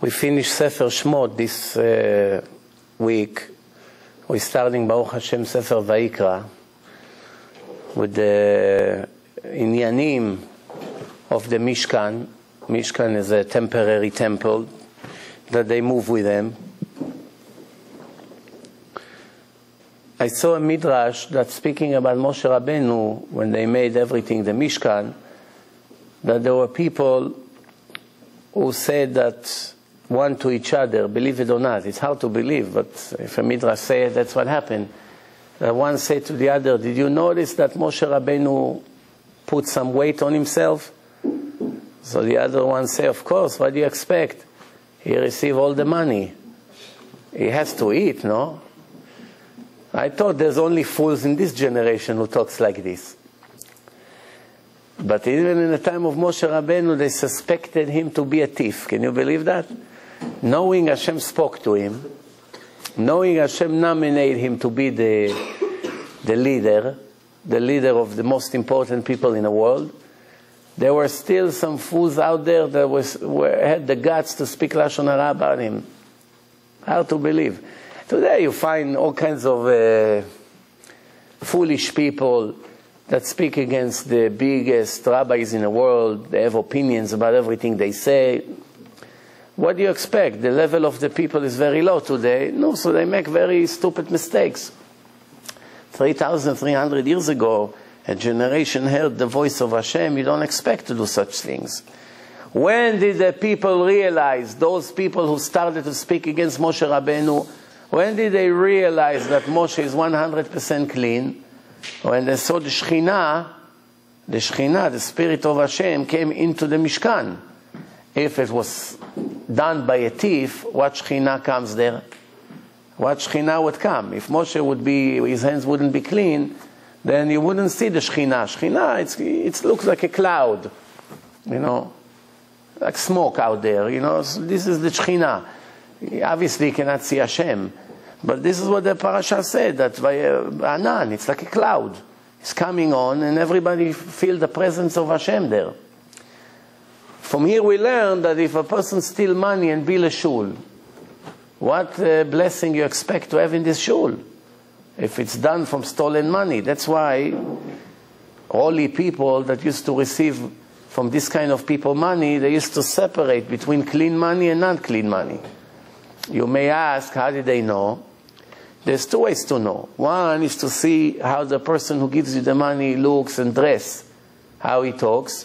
We finished Sefer Shmot this uh, week. We're starting Baruch Hashem Sefer Vayikra with the inyanim of the Mishkan. Mishkan is a temporary temple that they move with them. I saw a midrash that speaking about Moshe Rabbeinu when they made everything the Mishkan, that there were people who said that one to each other, believe it or not. It's hard to believe, but if a midrash say it, that's what happened. That one said to the other, did you notice that Moshe Rabbeinu put some weight on himself? So the other one said, of course, what do you expect? He received all the money. He has to eat, no? I thought there's only fools in this generation who talks like this. But even in the time of Moshe Rabbeinu, they suspected him to be a thief. Can you believe that? Knowing Hashem spoke to him, knowing Hashem nominated him to be the, the leader, the leader of the most important people in the world, there were still some fools out there that was, were, had the guts to speak Lashon Hara about him. How to believe. Today you find all kinds of uh, foolish people that speak against the biggest rabbis in the world. They have opinions about everything they say. What do you expect? The level of the people is very low today. No, so they make very stupid mistakes. 3,300 years ago, a generation heard the voice of Hashem. You don't expect to do such things. When did the people realize, those people who started to speak against Moshe Rabbeinu, when did they realize that Moshe is 100% clean? When they saw the Shekhinah, the Shekhinah, the Spirit of Hashem, came into the Mishkan. If it was done by a thief, what Shekhinah comes there? What Shekhinah would come? If Moshe would be, his hands wouldn't be clean, then you wouldn't see the Shekhinah. Shekhinah, it's, it looks like a cloud, you know, like smoke out there, you know. So this is the Shekhinah. Obviously, you cannot see Hashem. But this is what the parasha said, that by uh, Anan, it's like a cloud. It's coming on and everybody feel the presence of Hashem there. From here we learn that if a person steal money and build a shul, what uh, blessing you expect to have in this shul? If it's done from stolen money. That's why holy people that used to receive from this kind of people money, they used to separate between clean money and not clean money. You may ask, how did they know? There's two ways to know. One is to see how the person who gives you the money looks and dress, how he talks.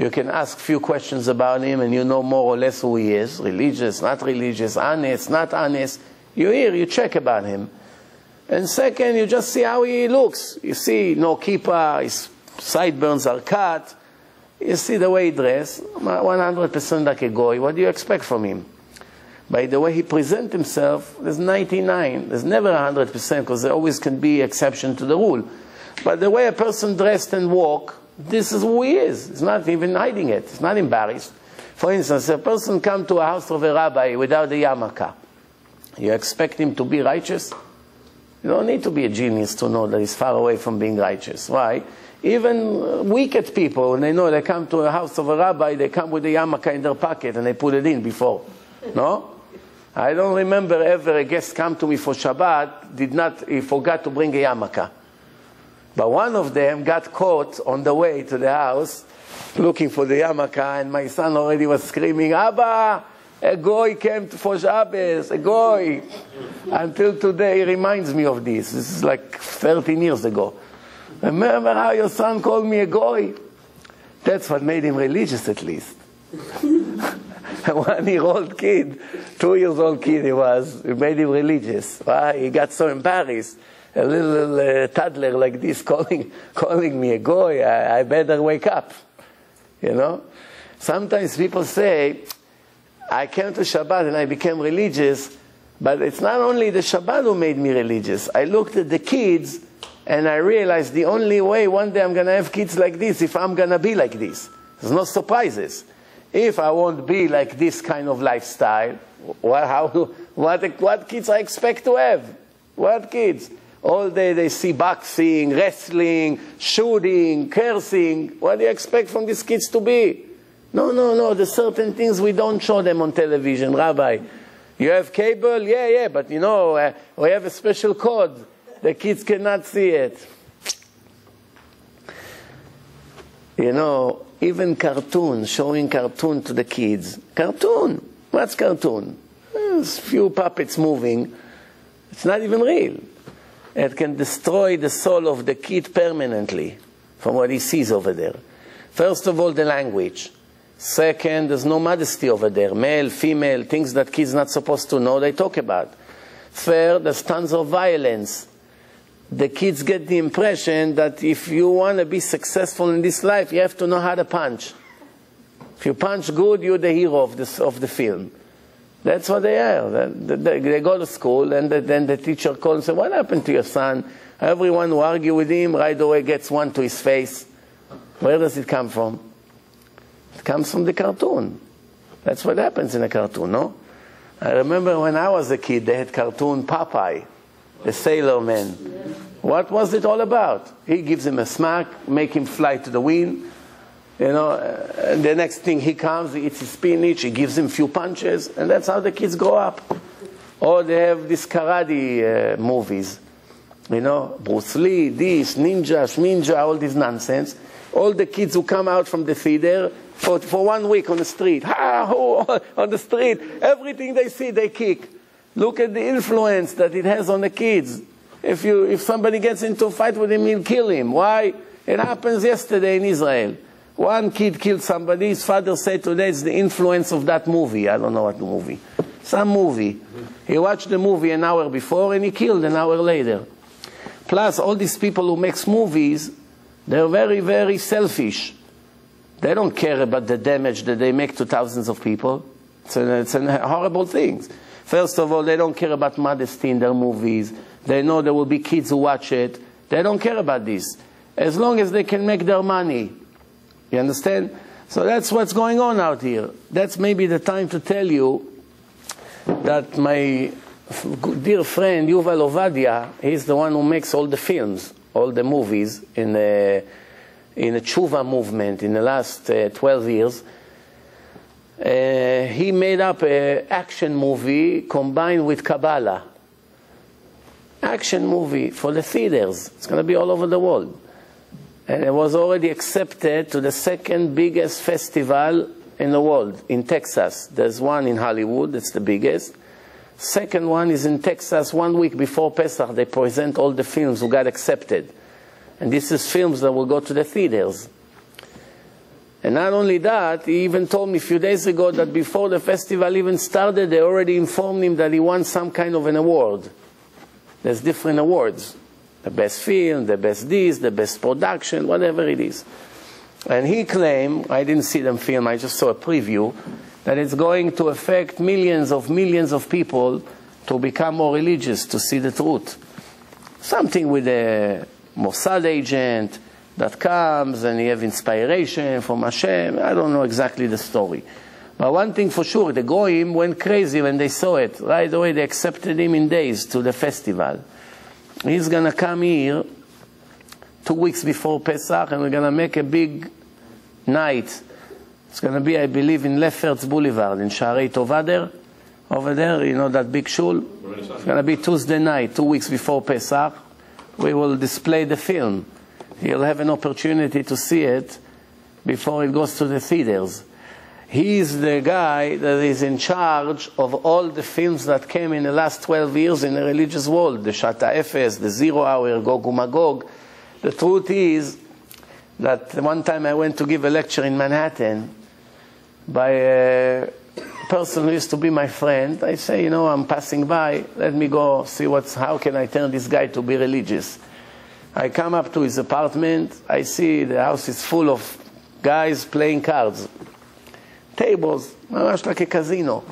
You can ask few questions about him and you know more or less who he is, religious, not religious, honest, not honest. You hear, you check about him. And second, you just see how he looks. You see no kippah, his sideburns are cut. You see the way he dress, 100% like a goy. What do you expect from him? By the way he presents himself, there's 99. There's never 100% because there always can be exception to the rule. But the way a person dressed and walk, this is who he is. He's not even hiding it. He's not embarrassed. For instance, a person come to a house of a rabbi without a yarmulke. You expect him to be righteous? You don't need to be a genius to know that he's far away from being righteous. Why? Even uh, wicked people, when they know they come to a house of a rabbi, they come with a yarmulke in their pocket and they put it in before. No? I don't remember ever a guest come to me for Shabbat, did not, he forgot to bring a yarmulke. But one of them got caught on the way to the house looking for the yarmulke, and my son already was screaming, Abba, a goy came for Shabbos, a goy. Until today, he reminds me of this. This is like 13 years ago. Remember how your son called me a goy? That's what made him religious, at least. one-year-old kid, two-years-old kid he was, it made him religious. Why? He got so embarrassed a little uh, toddler like this calling, calling me a goy, I, I better wake up. You know? Sometimes people say, I came to Shabbat and I became religious, but it's not only the Shabbat who made me religious. I looked at the kids and I realized the only way one day I'm going to have kids like this if I'm going to be like this. There's no surprises. If I won't be like this kind of lifestyle, what, how, what, what kids I expect to have? What kids? All day they see boxing, wrestling, shooting, cursing. What do you expect from these kids to be? No, no, no, there's certain things we don't show them on television, Rabbi. You have cable? Yeah, yeah, but you know, uh, we have a special code. The kids cannot see it. You know, even cartoon, showing cartoon to the kids. Cartoon. What's cartoon? There's few puppets moving. It's not even real. It can destroy the soul of the kid permanently from what he sees over there. First of all, the language. Second, there's no modesty over there. Male, female, things that kids not supposed to know, they talk about. Third, there's tons of violence. The kids get the impression that if you want to be successful in this life, you have to know how to punch. If you punch good, you're the hero of, this, of the film. That's what they are. They, go to school, and then the teacher calls and says, What happened to your son? Everyone who argue with him right away gets one to his face. Where does it come from? It comes from the cartoon. That's what happens in a cartoon, no? I remember when I was a kid, they had cartoon Popeye, the sailor man. What was it all about? He gives him a smack, make him fly to the wind. You know, and the next thing he comes, he eats his spinach, he gives him a few punches, and that's how the kids grow up. Or they have these karate uh, movies. You know, Bruce Lee, this, ninja, shminja, all this nonsense. All the kids who come out from the theater, for, for one week on the street. Ha, on the street. Everything they see, they kick. Look at the influence that it has on the kids. If, you, if somebody gets into a fight with him, he'll kill him. Why? It happens yesterday in Israel. One kid killed somebody. His father said today it's the influence of that movie. I don't know what the movie. Some movie. He watched the movie an hour before and he killed an hour later. Plus, all these people who makes movies, they're very, very selfish. They don't care about the damage that they make to thousands of people. It's a, it's a horrible thing. First of all, they don't care about modesty in their movies. They know there will be kids who watch it. They don't care about this. As long as they can make their money. You understand? So that's what's going on out here. That's maybe the time to tell you that my dear friend Yuval Ovadia, he's the one who makes all the films, all the movies in the in the tshuva movement in the last uh, 12 years. Uh, he made up an action movie combined with Kabbalah. Action movie for the theaters. It's going to be all over the world. And it was already accepted to the second biggest festival in the world, in Texas. There's one in Hollywood, it's the biggest. Second one is in Texas, one week before Pesach, they present all the films who got accepted. And this is films that will go to the theaters. And not only that, he even told me a few days ago that before the festival even started, they already informed him that he won some kind of an award. There's different awards. The best film, the best this, the best production, whatever it is. And he claimed, I didn't see them film, I just saw a preview, that it's going to affect millions of millions of people to become more religious, to see the truth. Something with the Mossad agent that comes and he have inspiration from Hashem. I don't know exactly the story. But one thing for sure, the Goyim went crazy when they saw it. Right away they accepted him in days to the festival. He's going to come here two weeks before Pesach and we're going to make a big night. It's going to be, I believe, in Lefferts Boulevard in Shaarei Tova there. Over there, you know that big shul? It's going to be Tuesday night, two weeks before Pesach we will display the film. He'll have an opportunity to see it before it goes to the theaters. He's the guy that is in charge of all the films that came in the last 12 years in the religious world, the Sha'at HaEfes, the Zero Hour, Gog Magog. The truth is that one time I went to give a lecture in Manhattan by a person who used to be my friend, I say, you know, I'm passing by, let me go see what's, how can I turn this guy to be religious. I come up to his apartment, I see the house is full of guys playing cards. Tables, much like a casino.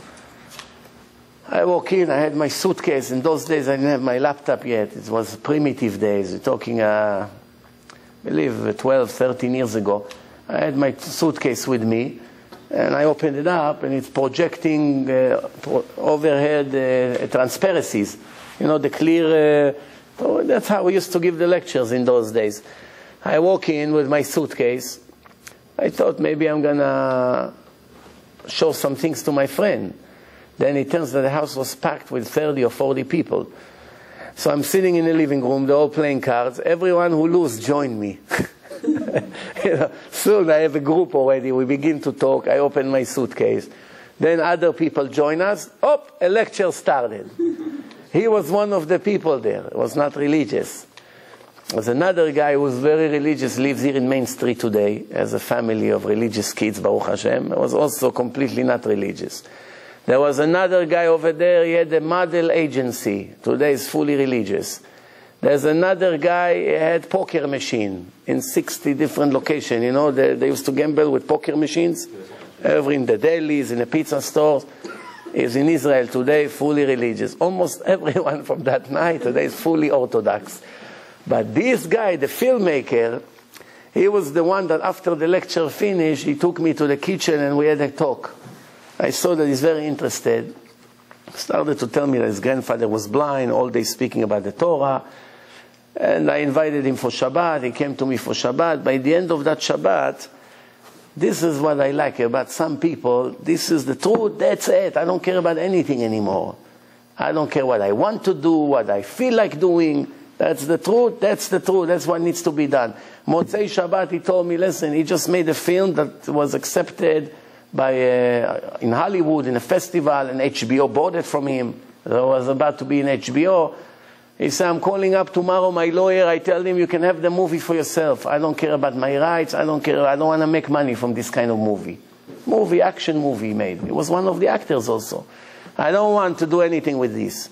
I walk in, I had my suitcase. In those days, I didn't have my laptop yet. It was primitive days. We're talking, uh, I believe, 12, 13 years ago. I had my suitcase with me and I opened it up, and it's projecting uh, overhead uh, transparencies. You know, the clear. Uh, that's how we used to give the lectures in those days. I walk in with my suitcase, I thought maybe I'm going to show some things to my friend. Then it turns that the house was packed with 30 or 40 people. So I'm sitting in the living room, they're all playing cards. Everyone who lose, join me. you know, soon I have a group already. We begin to talk. I open my suitcase. Then other people join us. Oh, a lecture started. he was one of the people there. He was not religious. There's another guy who's very religious, lives here in Main Street today, has a family of religious kids, Baruch Hashem. Was also completely not religious. There was another guy over there, he had a model agency. Today is fully religious. There's another guy, he had poker machine in 60 different locations. You know, they, they used to gamble with poker machines. Every in the delis, in the pizza stores. Is in Israel today, fully religious. Almost everyone from that night today is fully Orthodox. But this guy, the filmmaker, he was the one that after the lecture finished, he took me to the kitchen and we had a talk. I saw that he's very interested. Started to tell me that his grandfather was blind, all day speaking about the Torah. And I invited him for Shabbat. He came to me for Shabbat. By the end of that Shabbat, this is what I like about some people. This is the truth. That's it. I don't care about anything anymore. I don't care what I want to do, what I feel like doing. That's the truth. That's the truth. That's what needs to be done. Motzei Shabbat, he told me, listen, he just made a film that was accepted by uh, in Hollywood in a festival, and HBO bought it from him. It was about to be in HBO. He said, I'm calling up tomorrow my lawyer. I tell him you can have the movie for yourself. I don't care about my rights. I don't care. I don't want to make money from this kind of movie. Movie, action movie made. He was one of the actors also. I don't want to do anything with this.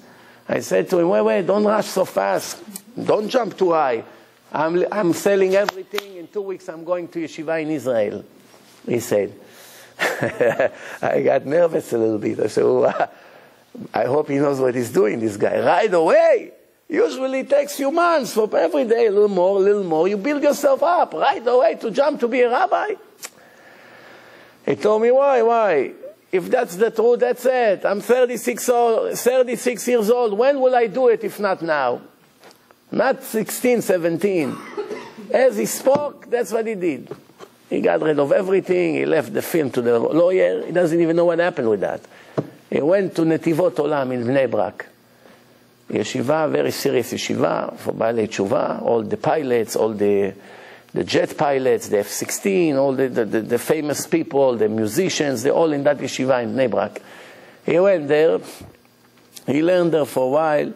I said to him, wait, wait, don't rush so fast. Don't jump too high. I'm, I'm selling everything. In two weeks, I'm going to yeshiva in Israel. He said. I got nervous a little bit. I said, oh, I hope he knows what he's doing, this guy. Right away. Usually it takes few months for every day, a little more, a little more. You build yourself up right away to jump to be a rabbi. He told me, why, why? If that's the truth, that's it. I'm 36, old, 36 years old. When will I do it if not now? Not 16, 17. As he spoke, that's what he did. He got rid of everything. He left the film to the lawyer. He doesn't even know what happened with that. He went to Netivot Olam in Bnei Brak. Yeshiva, very serious yeshiva for Baalei Tshuva. All the pilots, all the, the jet pilots, the F-16, all the, the, the, the famous people, the musicians, they're all in that yeshiva in Bnei Brak. He went there. He learned there for a while.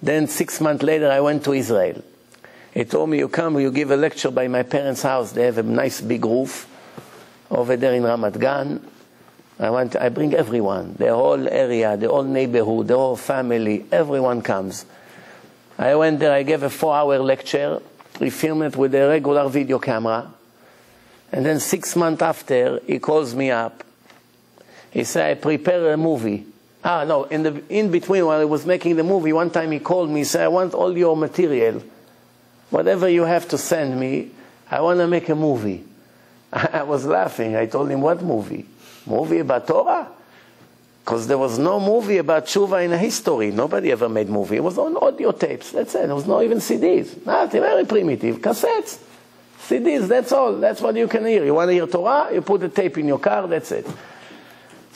Then six months later, I went to Israel. He told me, you come, you give a lecture by my parents' house. They have a nice big roof over there in Ramat Gan. I want, I bring everyone, the whole area, the whole neighborhood, the whole family, everyone comes. I went there, I gave a four-hour lecture. We filmed it with a regular video camera. And then six months after, he calls me up. He said, I prepare a movie. Ah, no, in, the, in between while I was making the movie, one time he called me, he said, I want all your material. Whatever you have to send me, I want to make a movie. I was laughing. I told him, what movie? Movie about Torah? Because there was no movie about tshuva in history. Nobody ever made movie. It was on audio tapes. That's it. There was no even CDs. Nothing. Very primitive. Cassettes. CDs. That's all. That's what you can hear. You want to hear Torah? You put a tape in your car. That's it.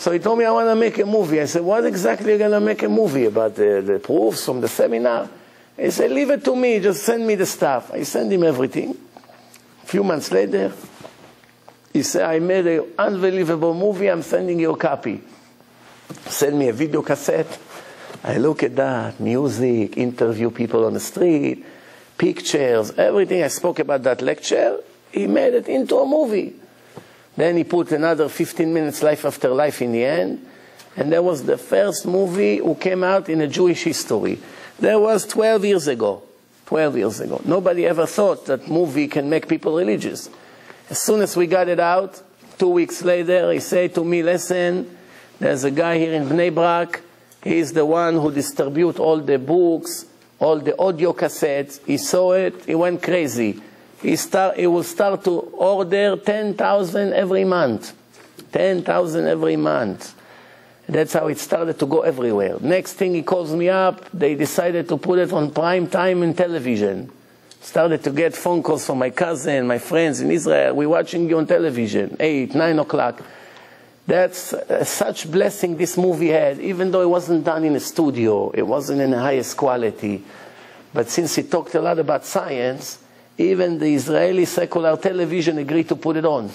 So he told me, I want to make a movie. I said, what exactly are you going to make a movie about? The, the proofs from the seminar? He said, leave it to me. Just send me the stuff. I sent him everything. A few months later, he said, I made an unbelievable movie. I'm sending you a copy. Send me a video cassette. I look at that, music, interview people on the street, pictures, everything I spoke about that lecture, he made it into a movie. Then he put another 15 minutes life after life in the end. And that was the first movie who came out in a Jewish history. That was 12 years ago. 12 years ago. Nobody ever thought that movie can make people religious. As soon as we got it out, two weeks later, he said to me, listen, there's a guy here in Bnei Brak. He's the one who distributes all the books, all the audio cassettes. He saw it. He went crazy. He, start, he will start to order 10,000 every month. 10,000 every month. That's how it started to go everywhere. Next thing he calls me up, they decided to put it on prime time in television. Started to get phone calls from my cousin, my friends in Israel. We're watching you on television, 8, 9 o'clock. That's uh, such blessing this movie had, even though it wasn't done in a studio, it wasn't in the highest quality. But since it talked a lot about science, even the Israeli secular television agreed to put it on.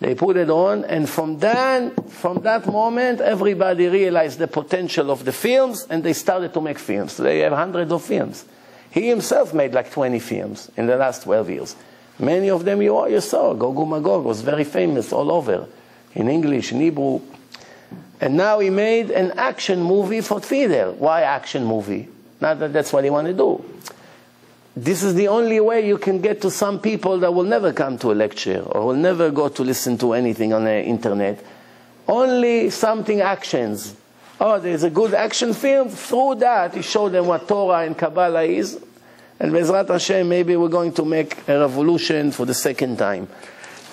They put it on, and from then, from that moment, everybody realized the potential of the films, and they started to make films. They have hundreds of films. He himself made like 20 films in the last 12 years. Many of them you, you saw. Gog Magog was very famous all over, in English, in Hebrew. And now he made an action movie for theater. Why action movie? Not that that's what he wanted to do. This is the only way you can get to some people that will never come to a lecture or will never go to listen to anything on the internet. Only something actions. Oh, there's a good action film. Through that, you show them what Torah and Kabbalah is. And Bezrat Hashem, maybe we're going to make a revolution for the second time.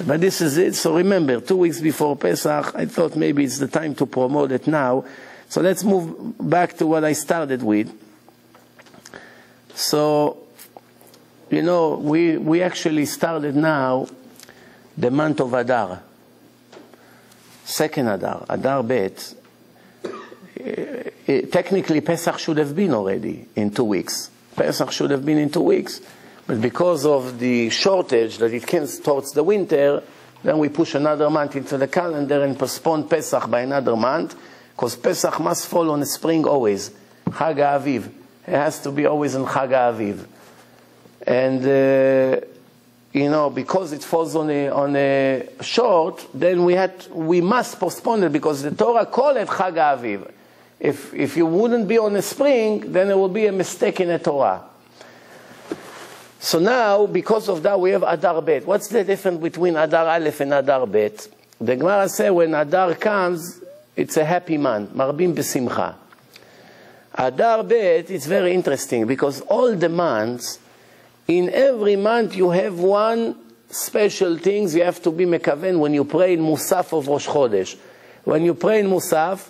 But this is it. So remember, two weeks before Pesach, I thought maybe it's the time to promote it now. So let's move back to what I started with. So you know, we, we actually started now the month of Adar. Second Adar, Adar Bet. Uh, technically, Pesach should have been already in two weeks. Pesach should have been in two weeks. But because of the shortage that it comes towards the winter, then we push another month into the calendar and postpone Pesach by another month, because Pesach must fall on the spring always. Chag Aviv. It has to be always in Chag Aviv. And, uh, you know, because it falls on a, on a short, then we, had, we must postpone it because the Torah called it Chag Aviv. If, if you wouldn't be on a spring, then it will be a mistake in the Torah. So now, because of that, we have Adar Bet. What's the difference between Adar Aleph and Adar Bet? The Gemara says when Adar comes, it's a happy month. Marbim besimcha. Adar Bet is very interesting because all the months in every month you have one special things you have to be mekaven when you pray in Musaf of Rosh Chodesh. When you pray in Musaf,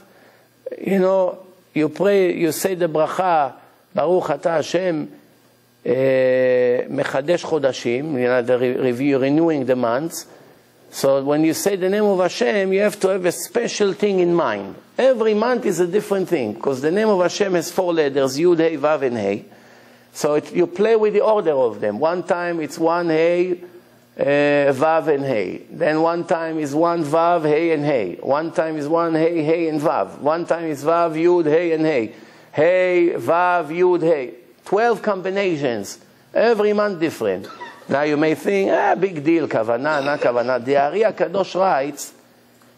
you know, you pray, you say the bracha, Baruch Ata Hashem, uh, Mechadesh Chodashim, you know, the review, renewing the months. So when you say the name of Hashem, you have to have a special thing in mind. Every month is a different thing, because the name of Hashem has four letters, Yud, Hey, Vav, and Hey. So it, you play with the order of them. One time it's one hey, uh, vav and hey. Then one time is one vav, hey and hey. One time is one hey, hey and vav. One time is vav, yud, hey and hey. Hey, vav, yud, hey. Twelve combinations. Every month different. Now you may think, ah, big deal, kavanah, not kavanah. The Ari Kadosh writes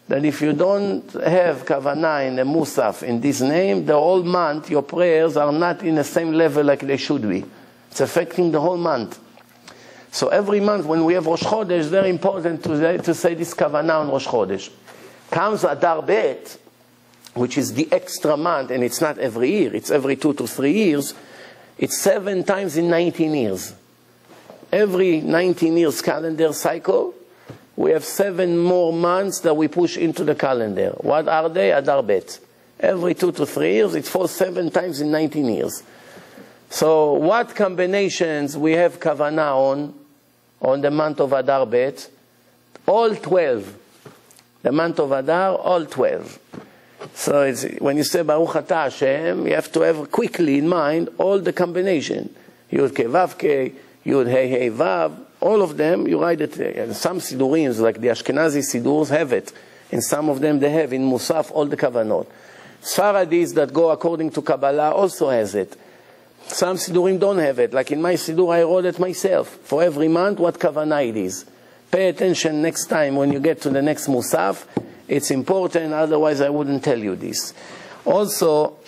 that if you don't have kavanah in the musaf in this name, the whole month your prayers are not in the same level like they should be. It's affecting the whole month. So every month when we have Rosh Chodesh, it's very important to to say this kavanah on Rosh Chodesh. Comes Adar Bet, which is the extra month, and it's not every year, it's every two to three years. It's seven times in 19 years. Every 19 years calendar cycle, we have seven more months that we push into the calendar. What are they? Adar Bet. Every two to three years, it falls seven times in 19 years. So what combinations we have Kavanah on, on the month of Adar Bet? All 12. The month of Adar, all 12. So when you say Baruch Atah Hashem, you have to have quickly in mind all the combination. Yud Ke Vav Ke, Yud Hey Hey Vav, all of them, you write it, uh, some Sidurim, like the Ashkenazi Sidurs have it. In some of them they have, in Musaf, all the Kavanot. Sfaradis that go according to Kabbalah also has it. Some Sidurim don't have it. Like in my Sidur, I wrote it myself. For every month, what Kavanah it is. Pay attention next time when you get to the next Musaf. It's important, otherwise I wouldn't tell you this. Also,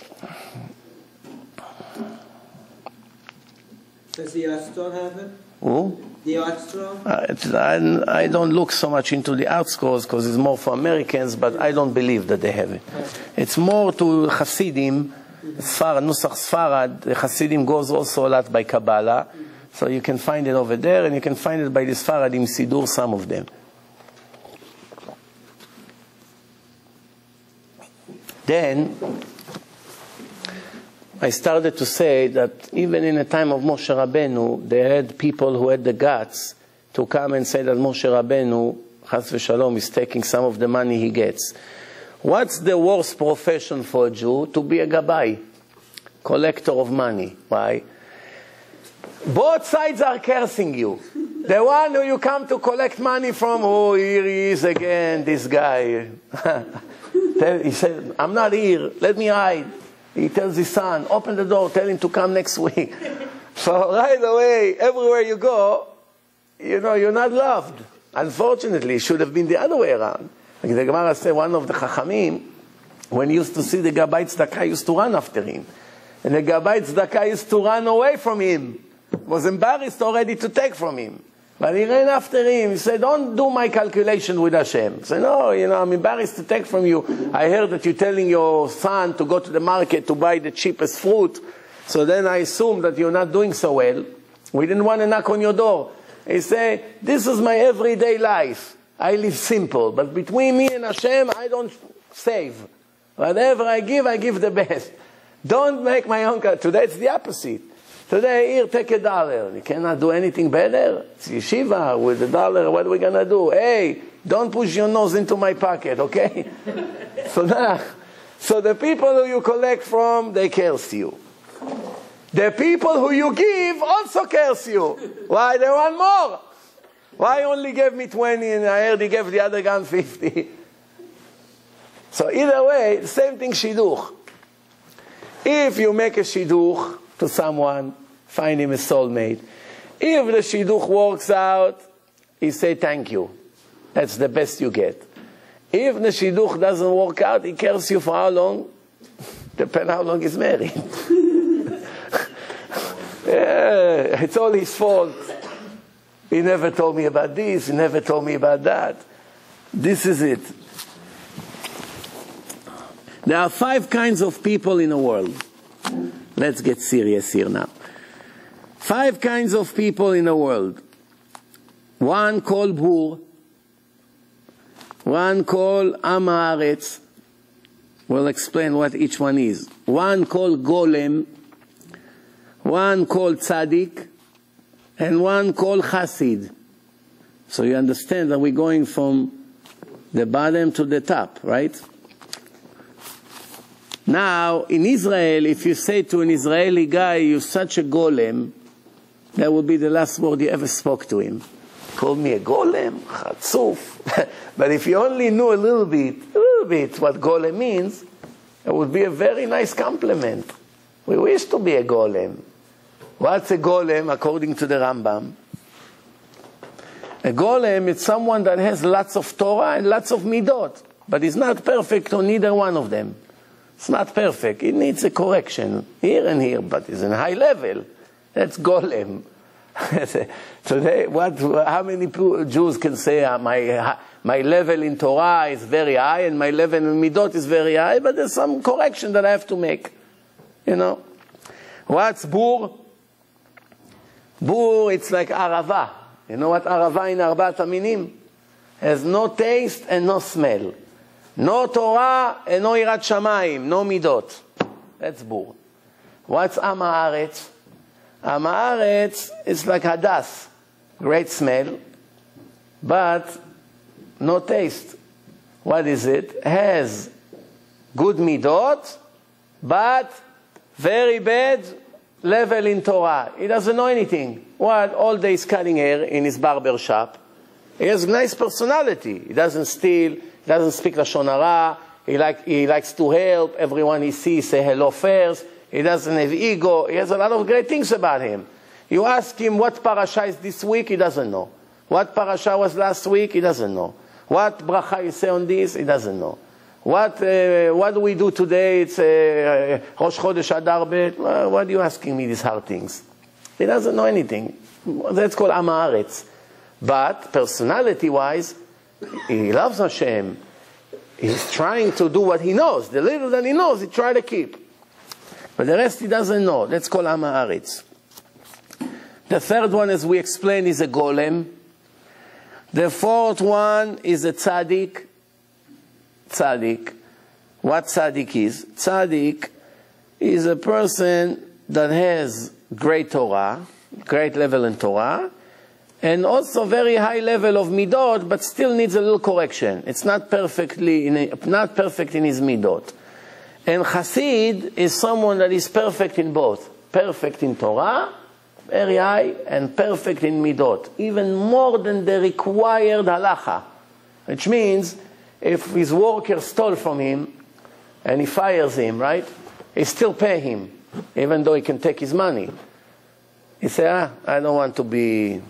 Does the Astor have it? who? The? Uh, I, I don't look so much into the ArtScrolls because it's more for Americans, but I don't believe that they have it. It's more to Hasidim, Sfarad, Nusach Sfarad. The Hasidim goes also a lot by Kabbalah, so you can find it over there, and you can find it by the Sfaradim Sidur, some of them. Then, I started to say that even in the time of Moshe Rabbeinu, they had people who had the guts to come and say that Moshe Rabbeinu, Chas v'shalom, is taking some of the money he gets. What's the worst profession for a Jew? To be a gabbai, collector of money. Why? Both sides are cursing you. The one who you come to collect money from, oh, here he is again, this guy. he said, I'm not here, let me hide. He tells his son, open the door, tell him to come next week. so right away, everywhere you go, you know, you're not loved. Unfortunately, it should have been the other way around. Like the Gemara said, one of the Chachamim, when he used to see the Gabbai Tzedakah, used to run after him. And the Gabbai Tzedakah used to run away from him. Was embarrassed already to take from him. But he ran after him. He said, don't do my calculation with Hashem. He said, no, you know, I'm embarrassed to take from you. I heard that you're telling your son to go to the market to buy the cheapest fruit. So then I assumed that you're not doing so well. We didn't want to knock on your door. He said, this is my everyday life. I live simple. But between me and Hashem, I don't save. Whatever I give, I give the best. Don't make my uncle. Today it's the opposite. Today, here, take a dollar. You cannot do anything better. It's yeshiva with a dollar. What are we going to do? Hey, don't push your nose into my pocket, okay? so now, so the people who you collect from, they curse you. The people who you give also curse you. Why? They want more. Why only gave me 20 and I he gave the other guy 50? So either way, same thing shidduch. If you make a shidduch, to someone, find him a soulmate. If the shidduch works out, he say thank you. That's the best you get. If the shidduch doesn't work out, he cares you for how long? Depends how long he's married. yeah, it's all his fault. He never told me about this, he never told me about that. This is it. There are five kinds of people in the world. Let's get serious here now. Five kinds of people in the world. One called Bur, one called Amaretz. We'll explain what each one is. One called Golem, one called Tzaddik, and one called Hasid. So you understand that we're going from the bottom to the top, right? Now, in Israel, if you say to an Israeli guy, you're such a golem, that would be the last word you ever spoke to him. Call me a golem, chatzuf. but if you only knew a little bit, a little bit what golem means, it would be a very nice compliment. We wish to be a golem. What's a golem according to the Rambam? A golem is someone that has lots of Torah and lots of midot, but is not perfect on either one of them. It's not perfect. It needs a correction here and here, but it's in a high level. That's golem. Today, what, how many Jews can say uh, my, my level in Torah is very high and my level in Midot is very high, but there's some correction that I have to make. You know? What's Bur? Bur, it's like Arava. You know what Arava in Arbat Aminim? Has no taste and no smell. No Torah and no Irat Shamayim, no Midot. That's Bur. What's Am Haaretz? Am Haaretz is like Hadas. Great smell, but no taste. What is it? Has good Midot, but very bad level in Torah. He doesn't know anything. What? All day he's cutting hair in his barber shop. He has nice personality. He doesn't steal doesn't speak Lashon Hara. He, like, he likes to help everyone he sees, say hello first. He doesn't have ego. He has a lot of great things about him. You ask him what parasha is this week, he doesn't know. What parasha was last week, he doesn't know. What bracha you say on this, he doesn't know. What, uh, what do we do today? It's uh, Rosh Chodesh Adar Bet. Why are you asking me these hard things? He doesn't know anything. That's called Am Haaretz. But personality-wise, he loves Hashem. He's trying to do what he knows. The little that he knows, he try to keep. But the rest he doesn't know. That's called Am Haaretz. The third one, as we explained, is a golem. The fourth one is a tzaddik. Tzaddik. What tzaddik is? Tzaddik is a person that has great Torah, great level in Torah, and also very high level of midot, but still needs a little correction. It's not perfectly in a, not perfect in his midot. And Hasid is someone that is perfect in both, perfect in Torah, very high, and perfect in midot, even more than the required halacha, which means if his worker stole from him and he fires him, right? He still pay him, even though he can take his money. He say, ah, I don't want to be,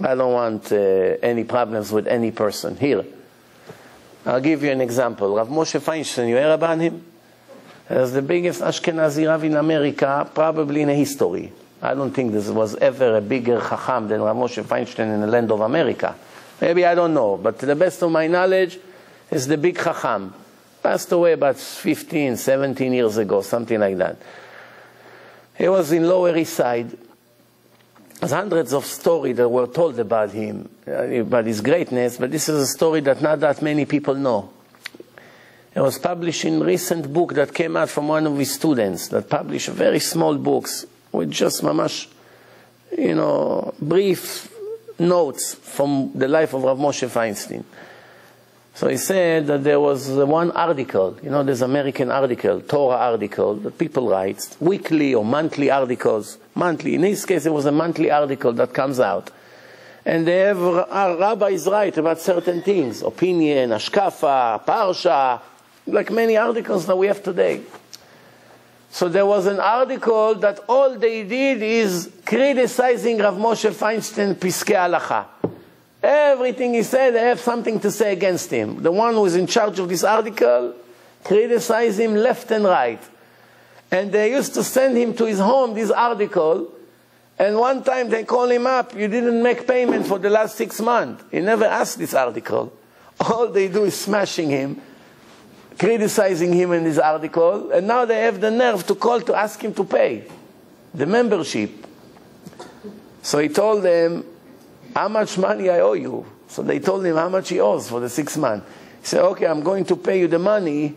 I don't want uh, any problems with any person. Here, I'll give you an example. Rav Moshe Feinstein, you hear about him? As the biggest Ashkenazi Rav in America, probably in history. I don't think there was ever a bigger Chacham than Rav Moshe Feinstein in the land of America. Maybe I don't know, but to the best of my knowledge, is the big Chacham. Passed away about 15, 17 years ago, something like that. He was in Lower East Side. There's hundreds of stories that were told about him, uh, about his greatness, but this is a story that not that many people know. It was published in recent book that came out from one of his students that published very small books with just mamash, you know, brief notes from the life of Rav Moshe Feinstein. So he said that there was one article, you know, there's American article, Torah article that people write, weekly or monthly articles, monthly. In his case, it was a monthly article that comes out. And they have uh, our rabbis write about certain things, opinion, ashkafa, parsha, like many articles that we have today. So there was an article that all they did is criticizing Rav Moshe Feinstein Piskei Halacha. Everything he said, they have something to say against him. The one who is in charge of this article criticize him left and right. And they used to send him to his home, this article, and one time they call him up, you didn't make payment for the last six months. He never asked this article. All they do is smashing him, criticizing him in this article, and now they have the nerve to call to ask him to pay the membership. So he told them, how much money I owe you? So they told him how much he owes for the six months. He said, okay, I'm going to pay you the money,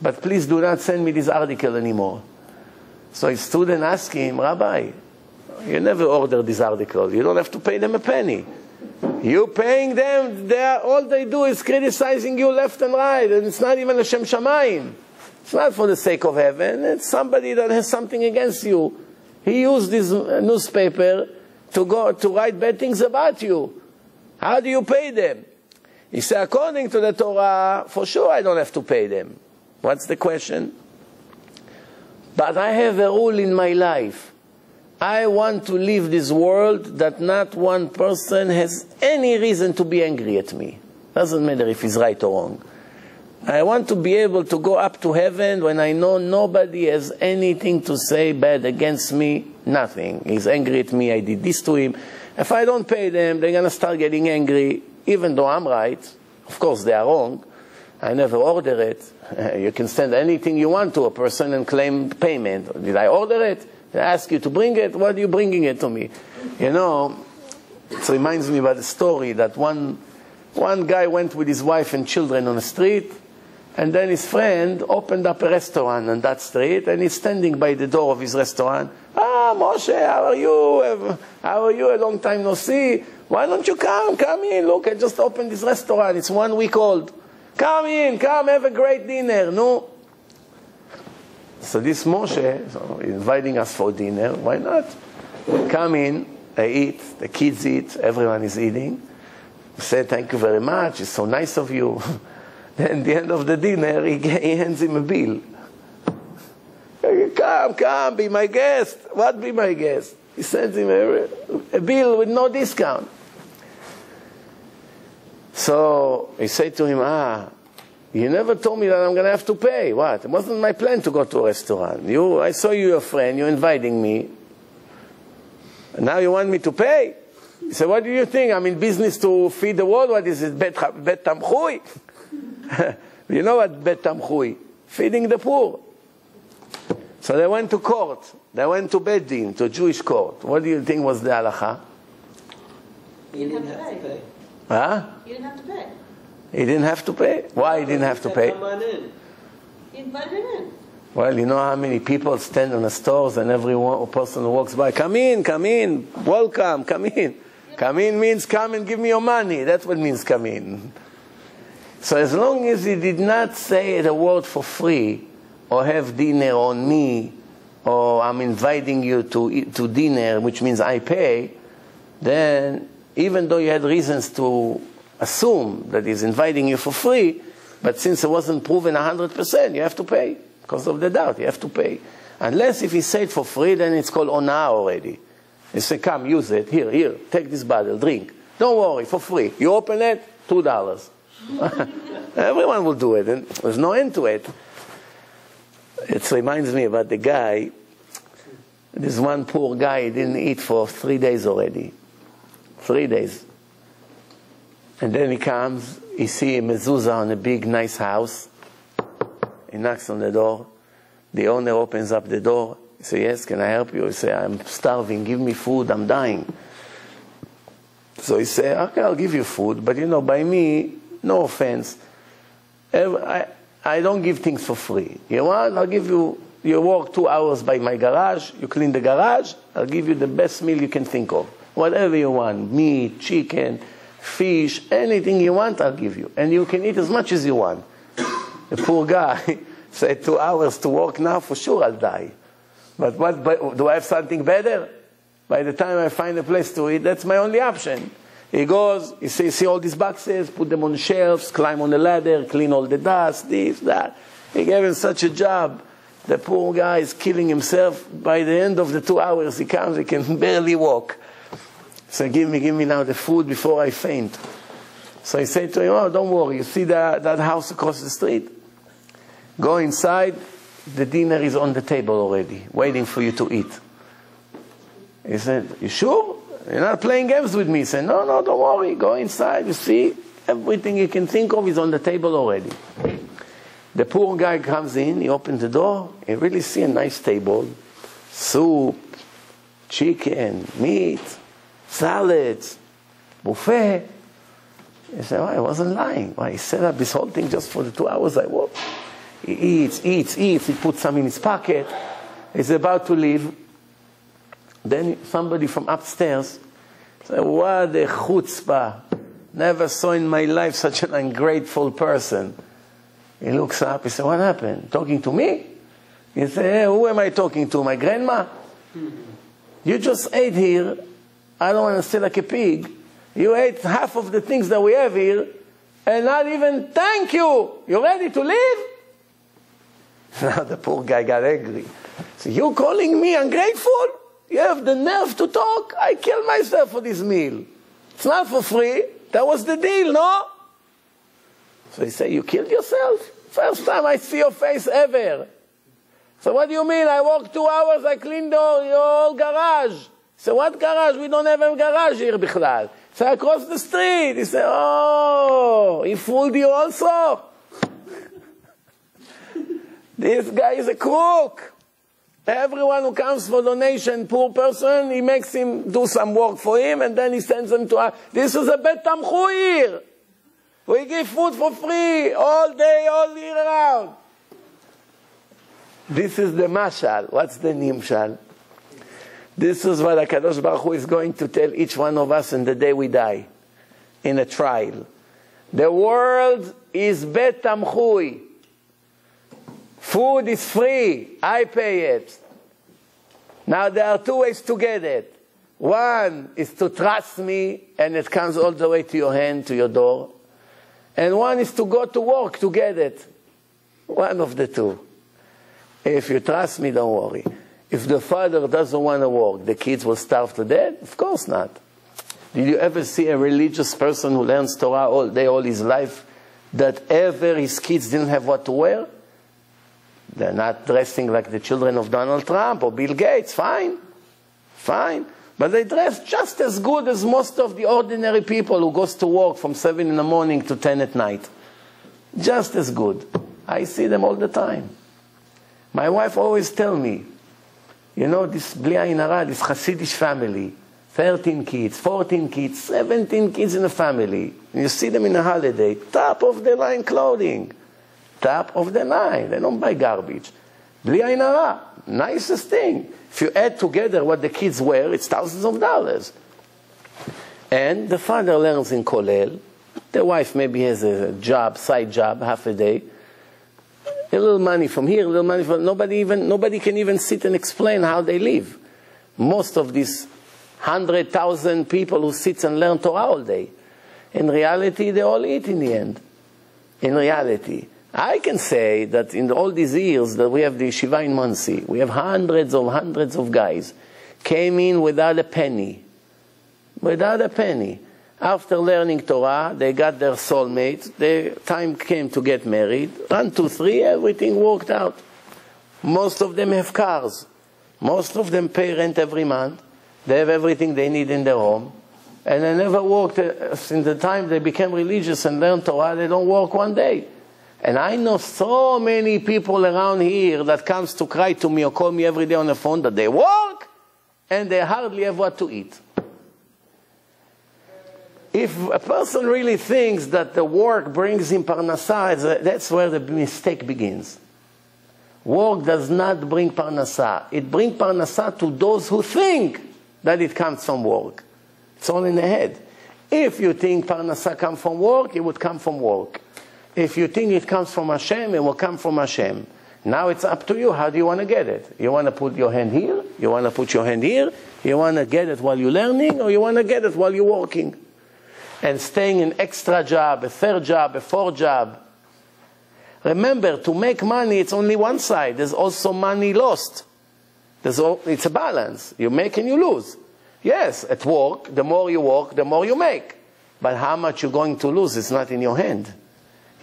but please do not send me this article anymore. So his student asked him, Rabbi, you never order this article. You don't have to pay them a penny. You paying them, they are, all they do is criticizing you left and right, and it's not even a Shem Shamayim. It's not for the sake of heaven. It's somebody that has something against you. He used this newspaper to go to write bad things about you. How do you pay them? He said, according to the Torah, for sure I don't have to pay them. What's the question? But I have a rule in my life. I want to leave this world that not one person has any reason to be angry at me. Doesn't matter if he's right or wrong. I want to be able to go up to heaven when I know nobody has anything to say bad against me, nothing. He's angry at me, I did this to him. If I don't pay them, they're going to start getting angry, even though I'm right. Of course, they are wrong. I never order it. You can send anything you want to a person and claim payment. Did I order it? I ask you to bring it? Why are you bringing it to me? You know, it reminds me about the story that one, one guy went with his wife and children on the street and then his friend opened up a restaurant on that street, and he's standing by the door of his restaurant. Ah, Moshe, how are you? How are you? A long time no see. Why don't you come? Come in. Look, I just opened this restaurant. It's one week old. Come in. Come have a great dinner. No. So this Moshe, so inviting us for dinner. Why not? Come in. They eat. The kids eat. Everyone is eating. Say thank you very much. It's so nice of you. Then at the end of the dinner, he hands him a bill. Come, come, be my guest. What be my guest? He sends him a, a bill with no discount. So he said to him, ah, you never told me that I'm going to have to pay. What? It wasn't my plan to go to a restaurant. You, I saw you, your friend, you're inviting me. And now you want me to pay? He said, what do you think? I'm in business to feed the world. What is it? Bet, bet tamchui? you know what bet tamchui? Feeding the poor. So they went to court. They went to Bet Din, to Jewish court. What do you think was the halacha? He didn't have to pay. Huh? You didn't have to pay. He didn't have to pay? Why he didn't have to pay? Come on in. You invited in. Well, you know how many people stand in the stores and every one, person who walks by, come in, come in, welcome, come in. Come in means come and give me your money. That's what means come in. So as long as he did not say the word for free, or have dinner on me, or I'm inviting you to, to dinner, which means I pay, then even though you had reasons to assume that he's inviting you for free, but since it wasn't proven 100%, you have to pay because of the doubt. You have to pay. Unless if he said for free, then it's called ona already. He said, come, use it. Here, here, take this bottle, drink. Don't worry, for free. You open it, two dollars. Everyone will do it, and there's no end to it. It reminds me about the guy. This one poor guy didn't eat for three days already. Three days. And then he comes, he see a mezuzah on a big, nice house. He knocks on the door. The owner opens up the door. He says, yes, can I help you? He says, I'm starving. Give me food. I'm dying. So he said, okay, I'll give you food. But, you know, by me, no offense. I don't give things for free. You want? I'll give you, you work two hours by my garage. You clean the garage. I'll give you the best meal you can think of. Whatever you want. Meat, chicken, fish, anything you want, I'll give you. And you can eat as much as you want. The poor guy said, two hours to work now, for sure I'll die. But what, do I have something better? By the time I find a place to eat, that's my only option. He goes, he sees see all these boxes, put them on shelves, climb on the ladder, clean all the dust, this, that. He gave him such a job. The poor guy is killing himself. By the end of the two hours, he comes, he can barely walk. So give me, give me now the food before I faint. So I say to him, oh, don't worry. You see that, that house across the street? Go inside. The dinner is on the table already, waiting for you to eat. He said, you sure? You're not playing games with me. He said, no, no, don't worry. Go inside. You see, everything you can think of is on the table already. The poor guy comes in. He opens the door. He really see a nice table. Soup, chicken, meat, salads, buffet. He said, well, I wasn't lying. Why, he set up this whole thing just for the two hours I worked. He eats, eats, eats. He puts some in his pocket. He's about to leave. Then somebody from upstairs said, what a chutzpah. Never saw in my life such an ungrateful person. He looks up, he said, what happened? Talking to me? He said, hey, who am I talking to? My grandma? Hmm. You just ate here I don't want to stay like a pig. You ate half of the things that we have here, and not even thank you. You ready to leave? Now the poor guy got angry. So you calling me ungrateful? You have the nerve to talk? I kill myself for this meal. It's not for free. That was the deal, no? So he said, You killed yourself? First time I see your face ever. So what do you mean? I walk two hours, I cleaned your, old garage. So what garage? We don't have a garage here, Bichlal. So across the street. He said, Oh, he fooled you also. this guy is a crook. Everyone who comes for donation, poor person, he makes him do some work for him and then he sends them to us. This is a bet tamchui. We give food for free all day, all year round. This is the mashal. What's the nimshal? This is what HaKadosh Baruch Hu is going to tell each one of us in the day we die, in a trial. The world is bet tamchui. Food is free. I pay it. Now there are two ways to get it. One is to trust me and it comes all the way to your hand, to your door. And one is to go to work to get it. One of the two. If you trust me, don't worry. If the father doesn't want to work, the kids will starve to death? Of course not. Did you ever see a religious person who learns Torah all day, all his life, that ever his kids didn't have what to wear? They're not dressing like the children of Donald Trump or Bill Gates, fine, fine. But they dress just as good as most of the ordinary people who goes to work from 7 in the morning to 10 at night. Just as good. I see them all the time. My wife always tell me, you know, this Bli Ayin this Hasidic family, 13 kids, 14 kids, 17 kids in a family. You see them in a holiday, top of the line clothing. Top of the line. They don't buy garbage. Bli hara, nicest thing. If you add together what the kids wear, it's thousands of dollars. And the father learns in Kollel. The wife maybe has a job, side job, half a day. A little money from here, a little money from nobody even nobody can even sit and explain how they live. Most of these hundred thousand people who sit and learn Torah all day. In reality, they all eat in the end. In reality. I can say that in all these years that we have the yeshiva in Monsey, we have hundreds of hundreds of guys came in without a penny. Without a penny. After learning Torah, they got their soulmate. The time came to get married. One, two, three, everything worked out. Most of them have cars. Most of them pay rent every month. They have everything they need in their home. And they never worked, uh, since the time they became religious and learned Torah, they don't work one day. And I know so many people around here that comes to cry to me or call me every day on the phone that they work and they hardly have what to eat. If a person really thinks that the work brings him parnasah, uh, that's where the mistake begins. Work does not bring parnasah. It brings parnasah to those who think that it comes from work. It's all in the head. If you think parnasah comes from work, it would come from work. If you think it comes from Hashem, it will come from Hashem. Now it's up to you. How do you want to get it? You want to put your hand here? You want to put your hand here? You want to get it while you're learning? Or you want to get it while you're working? And staying an extra job, a third job, a fourth job. Remember, to make money, it's only one side. There's also money lost. There's all, it's a balance. You make and you lose. Yes, at work, the more you work, the more you make. But how much you're going to lose is not in your hand.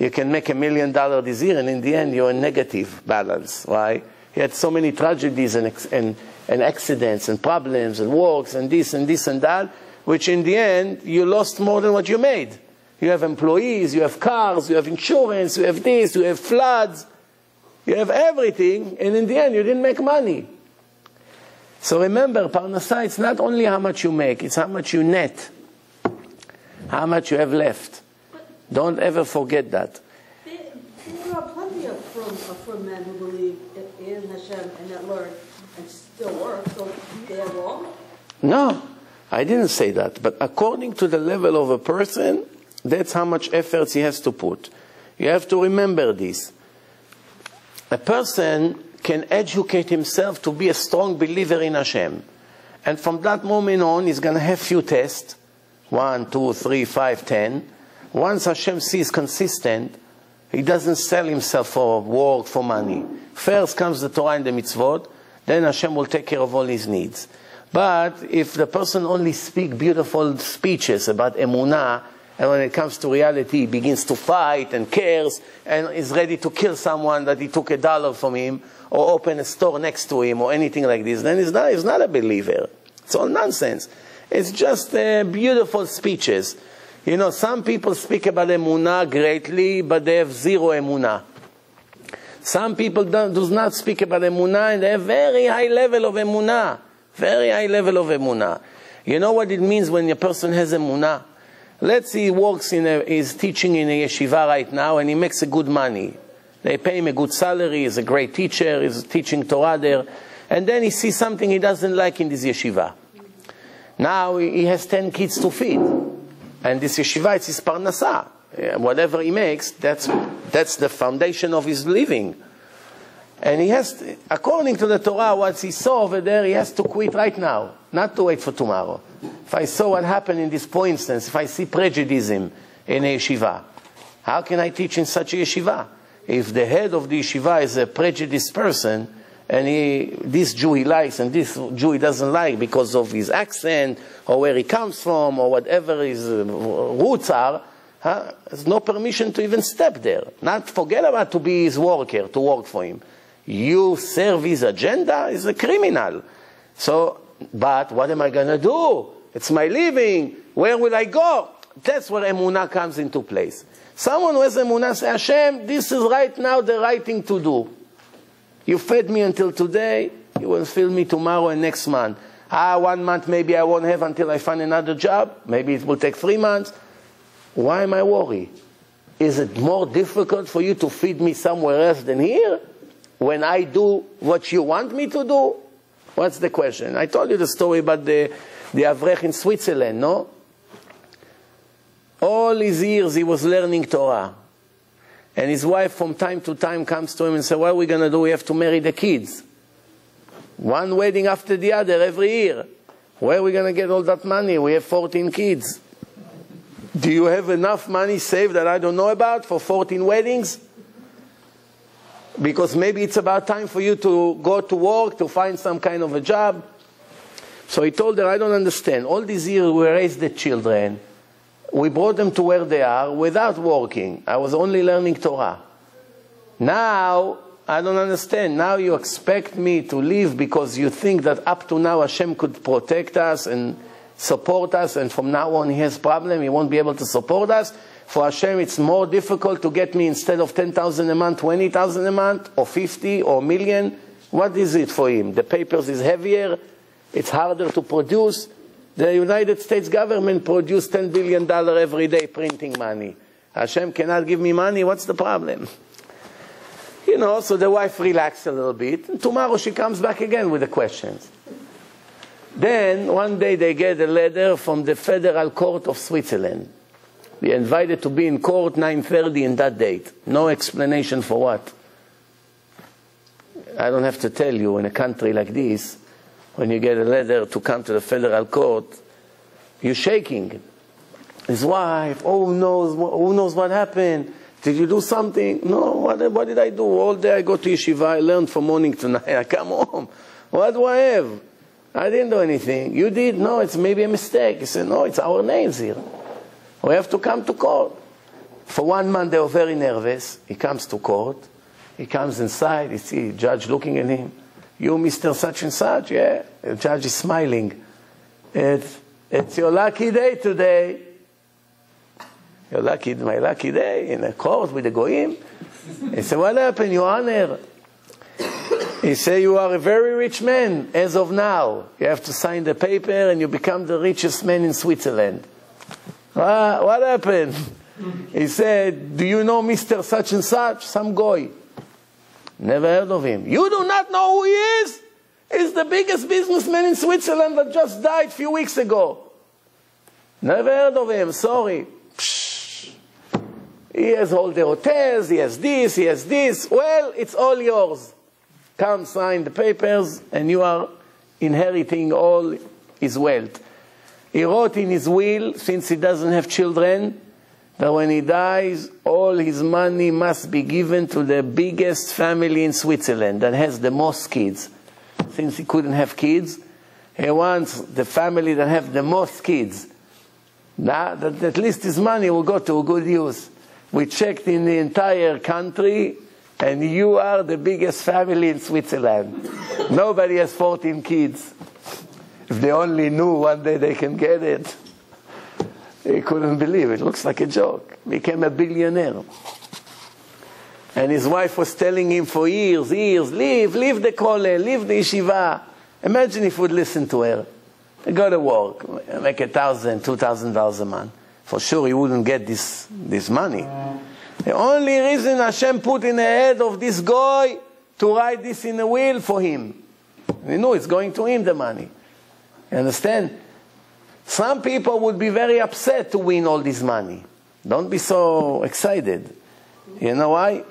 You can make a million dollars this year, and in the end, you're in negative balance. Why? You had so many tragedies and, and, and accidents and problems and works and this and this and that, which in the end, you lost more than what you made. You have employees, you have cars, you have insurance, you have this, you have floods, you have everything, and in the end, you didn't make money. So remember, Parnasah, it's not only how much you make, it's how much you net, how much you have left. Don't ever forget that. There, are plenty of from, from men who believe in Hashem and that learn and still work, so they're wrong? No, I didn't say that. But according to the level of a person, that's how much effort he has to put. You have to remember this. A person can educate himself to be a strong believer in Hashem. And from that moment on, he's going to have few tests. One, two, three, five, ten. Once Hashem sees consistent, he doesn't sell himself for work, for money. First comes the Torah and the mitzvot, then Hashem will take care of all his needs. But if the person only speak beautiful speeches about emunah, and when it comes to reality, he begins to fight and cares and is ready to kill someone that he took a dollar from him or open a store next to him or anything like this, then he's not, he's not a believer. It's all nonsense. It's just uh, beautiful speeches. You know, some people speak about emunah greatly, but they have zero emunah. Some people don't, do not speak about emunah, and they have very high level of emunah. Very high level of emunah. You know what it means when a person has emunah? Let's say he works in a, he's teaching in a yeshiva right now, and he makes a good money. They pay him a good salary, he's a great teacher, he's teaching Torah there. And then he sees something he doesn't like in this yeshiva. Now he has 10 kids to feed. And this yeshiva, it's his parnasah. Whatever he makes, that's, that's the foundation of his living. And he has, according to the Torah, what he saw over there, he has to quit right now, not to wait for tomorrow. If I saw what happened in this point instance, if I see prejudice in a yeshiva, how can I teach in such a yeshiva? If the head of the yeshiva is a prejudiced person, and he, this Jew he likes and this Jew he doesn't like because of his accent or where he comes from or whatever his uh, roots are, huh? there's no permission to even step there. Not forget about to be his worker, to work for him. You serve his agenda is a criminal. So, but what am I going to do? It's my living. Where will I go? That's where emunah comes into place. Someone who has emunah say, Hashem, this is right now the right thing to do. You fed me until today, you will feed me tomorrow and next month. Ah, one month maybe I won't have until I find another job. Maybe it will take three months. Why am I worried? Is it more difficult for you to feed me somewhere else than here? when I do what you want me to do? What's the question? I told you the story about the, the Avrech in Switzerland, no? All his years he was learning Torah. And his wife from time to time comes to him and says, what are we going to do? We have to marry the kids. One wedding after the other every year. Where are we going to get all that money? We have 14 kids. Do you have enough money saved that I don't know about for 14 weddings? Because maybe it's about time for you to go to work, to find some kind of a job. So he told her, I don't understand. All these years we raised the children. We brought them to where they are without working. I was only learning Torah. Now, I don't understand. Now you expect me to leave because you think that up to now Hashem could protect us and support us, and from now on he has problem, he won't be able to support us. For Hashem, it's more difficult to get me instead of 10,000 a month, 20,000 a month, or 50, or million. What is it for him? The papers is heavier, it's harder to produce. The United States government produced $10 billion every day printing money. Hashem cannot give me money, what's the problem? You know, so the wife relaxed a little bit. And tomorrow she comes back again with the questions. Then one day they get a letter from the Federal Court of Switzerland. We are invited to be in court 9.30 in that date. No explanation for what. I don't have to tell you, in a country like this, when you get a letter to come to the federal court, you're shaking. His wife, oh, who knows, who knows what happened? Did you do something? No, what, what did I do? All day I go to yeshiva, I learn from morning to night, I come home. What do I have? I didn't do anything. You did? No, it's maybe a mistake. He said, no, it's our names here. We have to come to court. For one month, they were very nervous. He comes to court. He comes inside. He sees judge looking at him. You, Mr. Such and Such? Yeah. The judge is smiling. It's, it's your lucky day today. Your lucky, my lucky day in a court with the goyim. He said, what happened, Your Honor? He said, you are a very rich man as of now. You have to sign the paper and you become the richest man in Switzerland. Uh, what happened? He said, do you know Mr. Such and Such? Some guy. Never heard of him. You do not know who he is? He's the biggest businessman in Switzerland that just died a few weeks ago. Never heard of him, sorry. Psh. He has all the hotels, he has this, he has this. Well, it's all yours. Come sign the papers and you are inheriting all his wealth. He wrote in his will, since he doesn't have children, that when he dies, all his money must be given to the biggest family in Switzerland that has the most kids. Since he couldn't have kids, he wants the family that have the most kids. Now, that at least his money will go to good use. We checked in the entire country, and you are the biggest family in Switzerland. Nobody has 14 kids. If they only knew one day they can get it. He couldn't believe it. looks like a joke. Became a billionaire. And his wife was telling him for years, years, leave, leave the kollel, leave the yeshiva. Imagine if we'd listen to her. Go to work, make a thousand, two thousand dollars a month. For sure he wouldn't get this, this money. The only reason Hashem put in the head of this guy to write this in a will for him. He knew it's going to him, the money. You understand? Some people would be very upset to win all this money. Don't be so excited. You know why?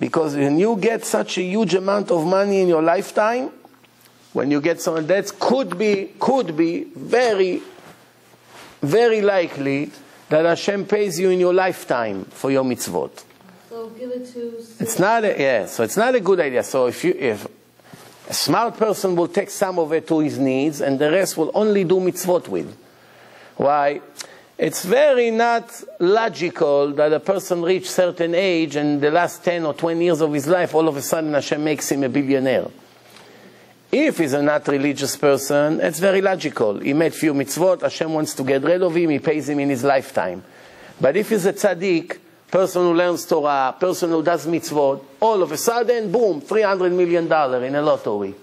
Because when you get such a huge amount of money in your lifetime, when you get some debts, could be, could be very, very likely that Hashem pays you in your lifetime for your mitzvot. So give it to. It's not a, yeah, so it's not a good idea. So if you, if a smart person will take some of it to his needs and the rest will only do mitzvot with. Why? It's very not logical that a person reach certain age and the last 10 or 20 years of his life, all of a sudden Hashem makes him a billionaire. If he's a not religious person, it's very logical. He made few mitzvot, Hashem wants to get rid of him, he pays him in his lifetime. But if he's a tzaddik, person who learns Torah, person who does mitzvot, all of a sudden, boom, $300 million in a lottery.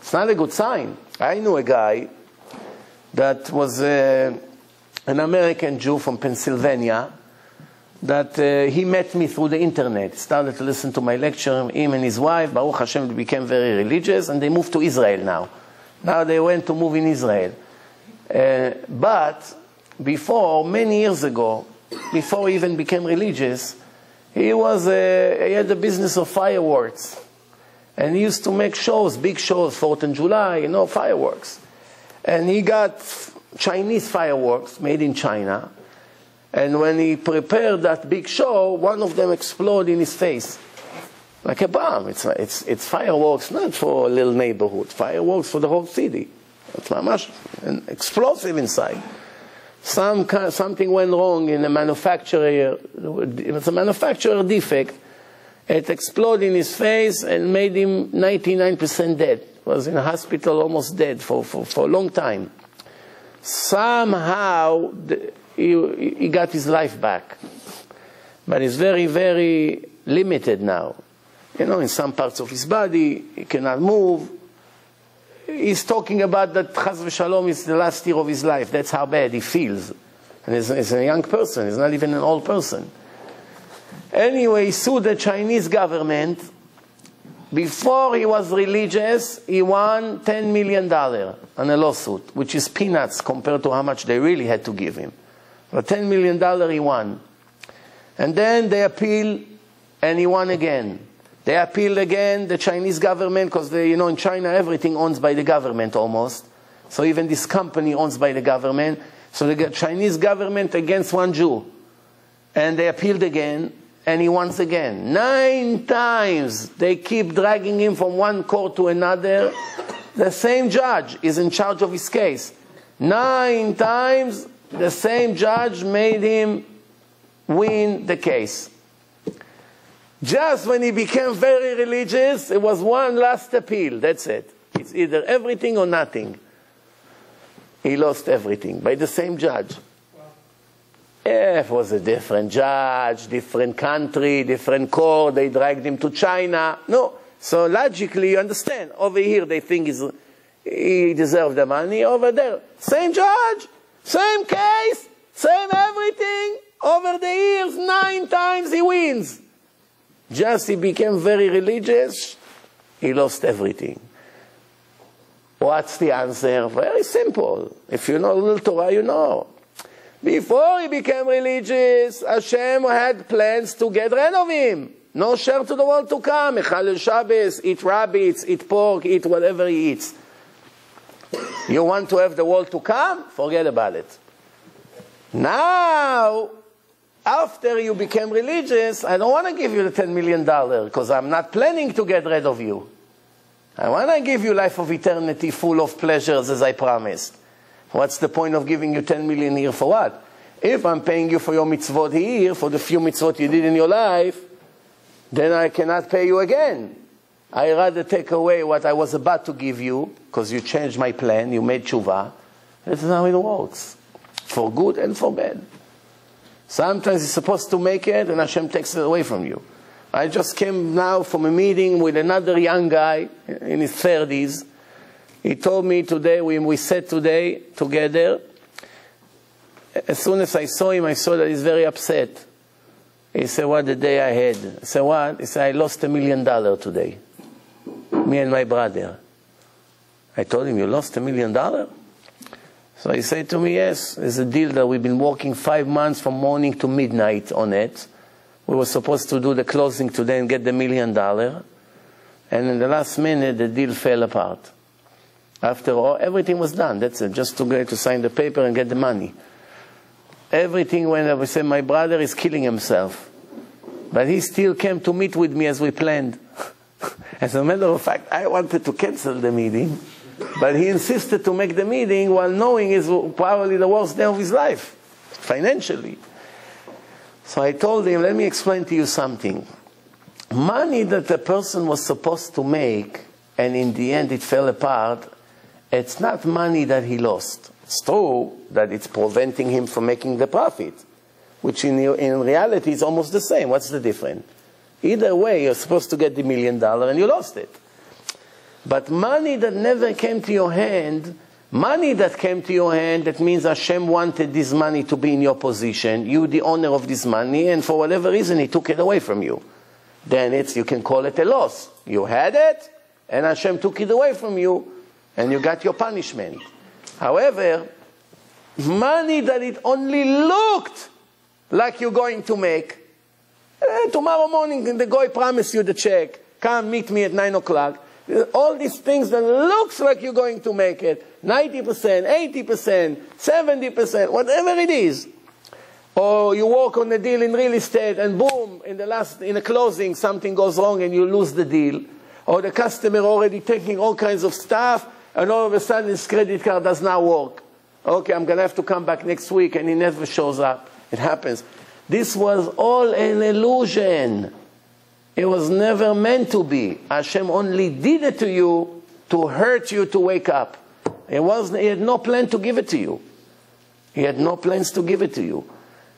It's not a good sign. I knew a guy that was uh, an American Jew from Pennsylvania that uh, he met me through the internet. Started to listen to my lecture. Him and his wife, Baruch Hashem, became very religious, and they moved to Israel now. Now they went to move in Israel. Uh, but before, many years ago, before he even became religious, he was a, he had a business of fireworks. And he used to make shows, big shows, 4th of July, you know, fireworks. And he got Chinese fireworks made in China. And when he prepared that big show, one of them exploded in his face. Like a bomb. It's, it's, it's fireworks not for a little neighborhood, fireworks for the whole city. It's an explosive inside. Some, something went wrong in the manufacturer. It was a manufacturer defect. It exploded in his face and made him 99% dead. Was in a hospital almost dead for, for, for a long time. Somehow the, he, he got his life back. But it's very, very limited now. You know, in some parts of his body, he cannot move. He's talking about that Chas v'Shalom is the last year of his life. That's how bad he feels. And he's, a young person. He's not even an old person. Anyway, he sued the Chinese government. Before he was religious, he won $10 million on a lawsuit, which is peanuts compared to how much they really had to give him. But $10 million he won. And then they appeal, and he won again. They appealed again, the Chinese government, because you know in China everything owns by the government almost. So even this company owns by the government. So the Chinese government against one Jew. And they appealed again, and he once again. Nine times they keep dragging him from one court to another. The same judge is in charge of his case. Nine times the same judge made him win the case. Just when he became very religious, it was one last appeal. That's it. It's either everything or nothing. He lost everything by the same judge. If it was a different judge, different country, different court, they dragged him to China. No. So logically, you understand. Over here, they think he deserved the money. Over there, same judge, same case, same everything. Over the years, nine times he wins. Just he became very religious, he lost everything. What's the answer? Very simple. If you know a little Torah, you know. Before he became religious, Hashem had plans to get rid of him. No share to the world to come. Mechalel Shabbos, eat rabbits, eat pork, eat whatever he eats. You want to have the world to come? Forget about it. Now, after you became religious, I don't want to give you the $10 million because I'm not planning to get rid of you. I want to give you life of eternity full of pleasures as I promised. What's the point of giving you 10 million here for what? If I'm paying you for your mitzvot here, for the few mitzvot you did in your life, then I cannot pay you again. I rather take away what I was about to give you, because you changed my plan, you made tshuva. This is how it works, for good and for bad. Sometimes you're supposed to make it, and Hashem takes it away from you. I just came now from a meeting with another young guy in his 30s. He told me today, when we sat today together, as soon as I saw him, I saw that he's very upset. He said, what the day I had. I said, what? He said, I lost a million dollars today. Me and my brother. I told him, you lost a million dollars? So he said to me, yes, it's a deal that we've been working five months from morning to midnight on it. We were supposed to do the closing today and get the million dollar. And in the last minute, the deal fell apart. After all, everything was done. That's it. Just to go to sign the paper and get the money. Everything went up. We said, my brother is killing himself. But he still came to meet with me as we planned. as a matter of fact, I wanted to cancel the meeting. But he insisted to make the meeting while knowing it's probably the worst day of his life, financially. So I told him, let me explain to you something. Money that a person was supposed to make, and in the end it fell apart, it's not money that he lost. It's true that it's preventing him from making the profit, which in, in reality is almost the same. What's the difference? Either way, you're supposed to get the million dollar and you lost it. But money that never came to your hand Money that came to your hand, that means Hashem wanted this money to be in your position. You, the owner of this money, and for whatever reason, He took it away from you. Then it's, you can call it a loss. You had it, and Hashem took it away from you, and you got your punishment. However, money that it only looked like you're going to make, eh, tomorrow morning the guy promised you the check, come meet me at 9 o'clock. All these things that looks like you're going to make it, 90%, 80%, 70%, whatever it is. Or you work on a deal in real estate and boom, in the last, in a closing, something goes wrong and you lose the deal. Or the customer already taking all kinds of stuff and all of a sudden his credit card does not work. Okay, I'm going to have to come back next week and he never shows up. It happens. This was all an illusion. It was never meant to be. Hashem only did it to you to hurt you to wake up. It was, he had no plan to give it to you. He had no plans to give it to you.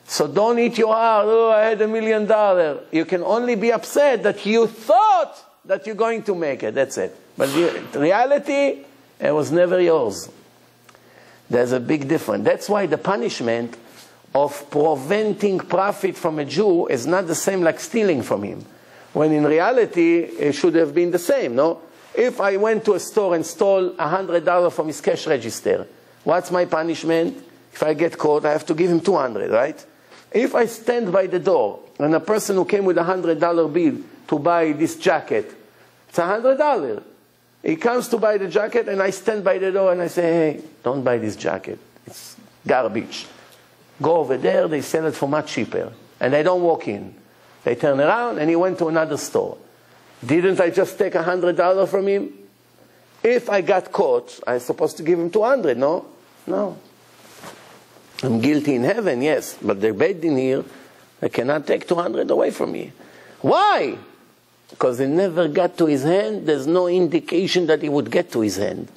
So don't eat your heart, oh, I had a million dollars. You can only be upset that you thought that you're going to make it. That's it. But the reality, it was never yours. There's a big difference. That's why the punishment of preventing profit from a Jew is not the same like stealing from him when in reality it should have been the same, no? If I went to a store and stole $100 from his cash register, what's my punishment? If I get caught, I have to give him 200, right? If I stand by the door and a person who came with a $100 bill to buy this jacket, it's a $100. He comes to buy the jacket and I stand by the door and I say, hey, don't buy this jacket. It's garbage. Go over there, they sell it for much cheaper. And I don't walk in. They turn around and he went to another store. Didn't I just take a hundred dollars from him? If I got caught, I'm supposed to give him 200, no? No. I'm guilty in heaven, yes, but the Bet Din here, they cannot take 200 away from me. Why? Because it never got to his hand. There's no indication that it would get to his hand.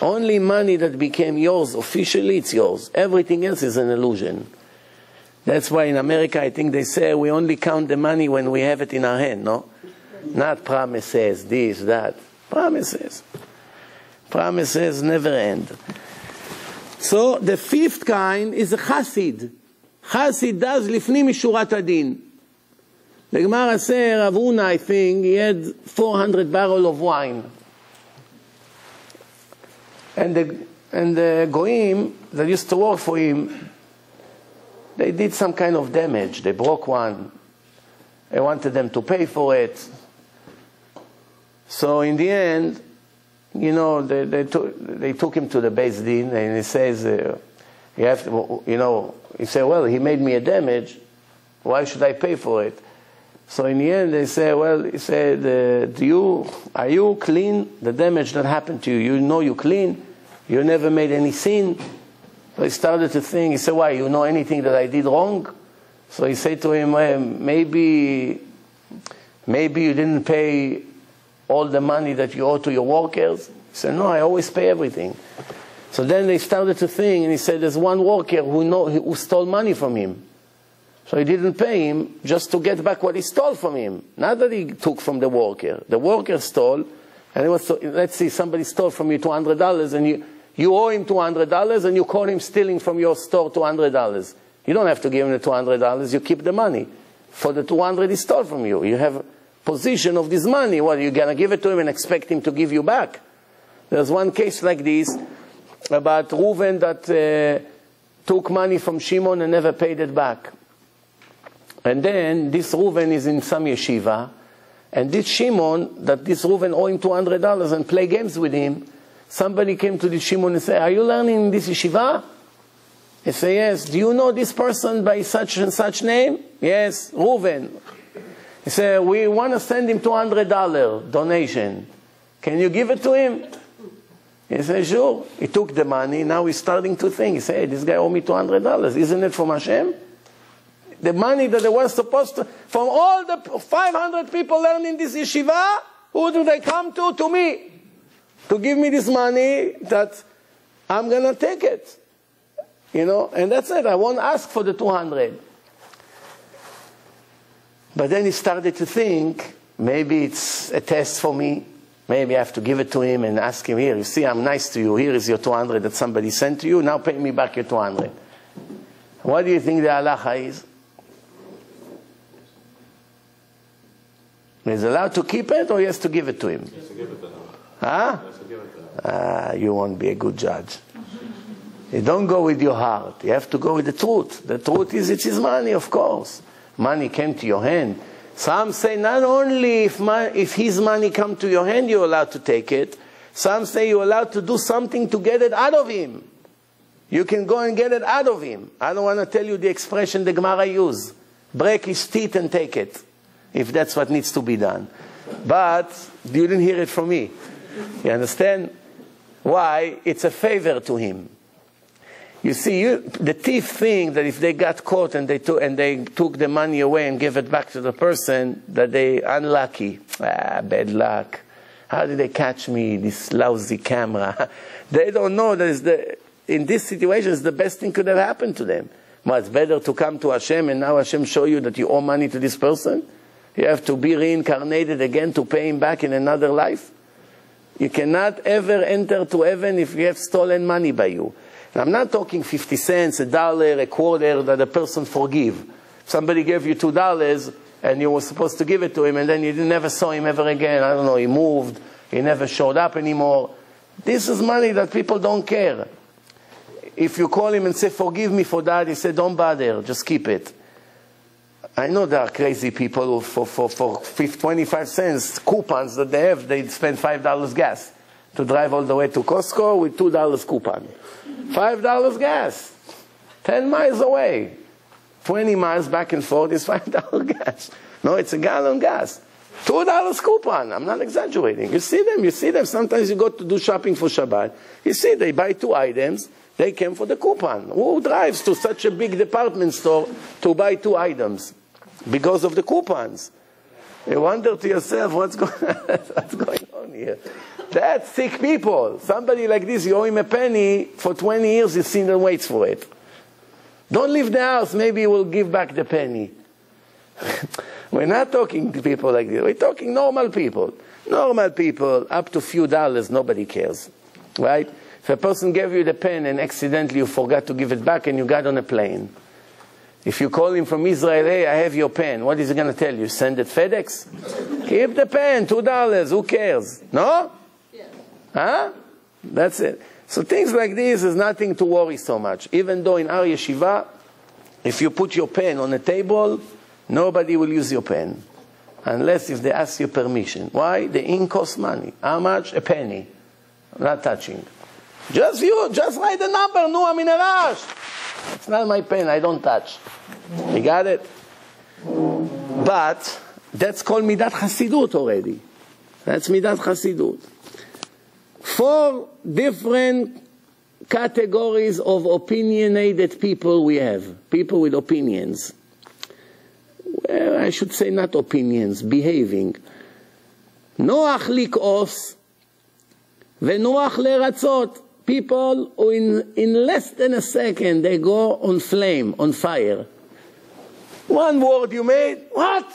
Only money that became yours officially, it's yours. Everything else is an illusion. That's why in America, I think they say we only count the money when we have it in our hand, no? Not promises, this, that. Promises. Promises never end. So the fifth kind is a chassid. Chassid does לפנים משורת adin. The Gemara says, Rav Huna, I think, he had 400 barrel of wine. And the, and the goyim that used to work for him, they did some kind of damage. They broke one. I wanted them to pay for it. So in the end, you know, they, they, took, they took him to the Beis Din, and he says, uh, you have to, you know, he said, well, he made me a damage. Why should I pay for it? So in the end, they say, well, he said, uh, do you, are you clean? The damage that happened to you, you know you clean? You never made any sin? So he started to think, he said, why, you know anything that I did wrong? So he said to him, maybe, maybe you didn't pay all the money that you owe to your workers? He said, no, I always pay everything. So then they started to think, and he said, there's one worker who, know, who stole money from him. So he didn't pay him just to get back what he stole from him. Not that he took from the worker. The worker stole, and it was, so, let's see, somebody stole from you $200 and you, you owe him $200 and you call him stealing from your store $200. You don't have to give him the $200. You keep the money for the 200 he stole from you. You have position of this money. What, you're going to give it to him and expect him to give you back? There's one case like this about Reuven that uh, took money from Shimon and never paid it back. And then this Reuven is in some yeshiva, and this Shimon, that this Reuven owe him $200 and play games with him, Somebody came to the Shimon and said, are you learning in this yeshiva? He said, yes. Do you know this person by such and such name? Yes, Reuven. He said, we want to send him $200 donation. Can you give it to him? He said, sure. He took the money. Now he's starting to think. He said, hey, this guy owe me $200. Isn't it from Hashem? The money that they were supposed to, from all the 500 people learning this yeshiva, who do they come to? To me to give me this money that I'm going to take it. You know, and that's it. I won't ask for the 200. But then he started to think, maybe it's a test for me. Maybe I have to give it to him and ask him, here, you see, I'm nice to you. Here is your 200 that somebody sent to you. Now pay me back your 200. What do you think the halacha is? He's allowed to keep it or he has to give it to him? Yes, to give it to him. Huh? It. Ah, you won't be a good judge. You don't go with your heart. You have to go with the truth. The truth is it's his money, of course. Money came to your hand. Some say not only if, my, if his money come to your hand, you're allowed to take it. Some say you're allowed to do something to get it out of him. You can go and get it out of him. I don't want to tell you the expression the Gemara use. Break his teeth and take it, if that's what needs to be done. But you didn't hear it from me. You understand? Why? It's a favor to him. You see, you, the thief think that if they got caught and they, took, and they took the money away and gave it back to the person, that they unlucky. Ah, bad luck. How did they catch me, this lousy camera? they don't know that the, in this situation, it's the best thing could have happened to them. Well, it's better to come to Hashem and now Hashem show you that you owe money to this person? You have to be reincarnated again to pay him back in another life? You cannot ever enter to heaven if you have stolen money by you. And I'm not talking 50 cents, a dollar, a quarter that a person forgive. Somebody gave you two dollars and you were supposed to give it to him and then you never saw him ever again. I don't know, he moved, he never showed up anymore. This is money that people don't care. If you call him and say, forgive me for that, he said, don't bother, just keep it. I know there are crazy people who for, for, for 25 cents coupons that they have, they spend $5 gas to drive all the way to Costco with $2 coupon. $5 gas. 10 miles away. 20 miles back and forth is $5 gas. No, it's a gallon gas. $2 coupon. I'm not exaggerating. You see them, you see them. Sometimes you go to do shopping for Shabbat. You see, they buy two items. They came for the coupon. Who drives to such a big department store to buy two items? Because of the coupons. You wonder to yourself, what's going, what's going on here? That's sick people. Somebody like this, you owe him a penny, for 20 years he's seen and waits for it. Don't leave the house, maybe he will give back the penny. We're not talking to people like this. We're talking normal people. Normal people, up to few dollars, nobody cares. Right? If a person gave you the pen and accidentally you forgot to give it back and you got on a plane, if you call him from Israel, hey, I have your pen, what is he going to tell you? Send it FedEx? Keep the pen, $2, who cares? No? Yes. Huh? That's it. So things like this is nothing to worry so much. Even though in our yeshiva, if you put your pen on a table, nobody will use your pen. Unless if they ask you permission. Why? The ink costs money. How much? A penny. Not touching. Just you, just write the number, no, I'm in a rush. It's not my pen, I don't touch. You got it? But that's called Midat Hasidut already. That's Midat Hasidut. Four different categories of opinionated people we have. People with opinions. Well, I should say not opinions, behaving. נוח לכעוס ונוח לרצות. People who in, in less than a second they go on flame, on fire. One word you made, what?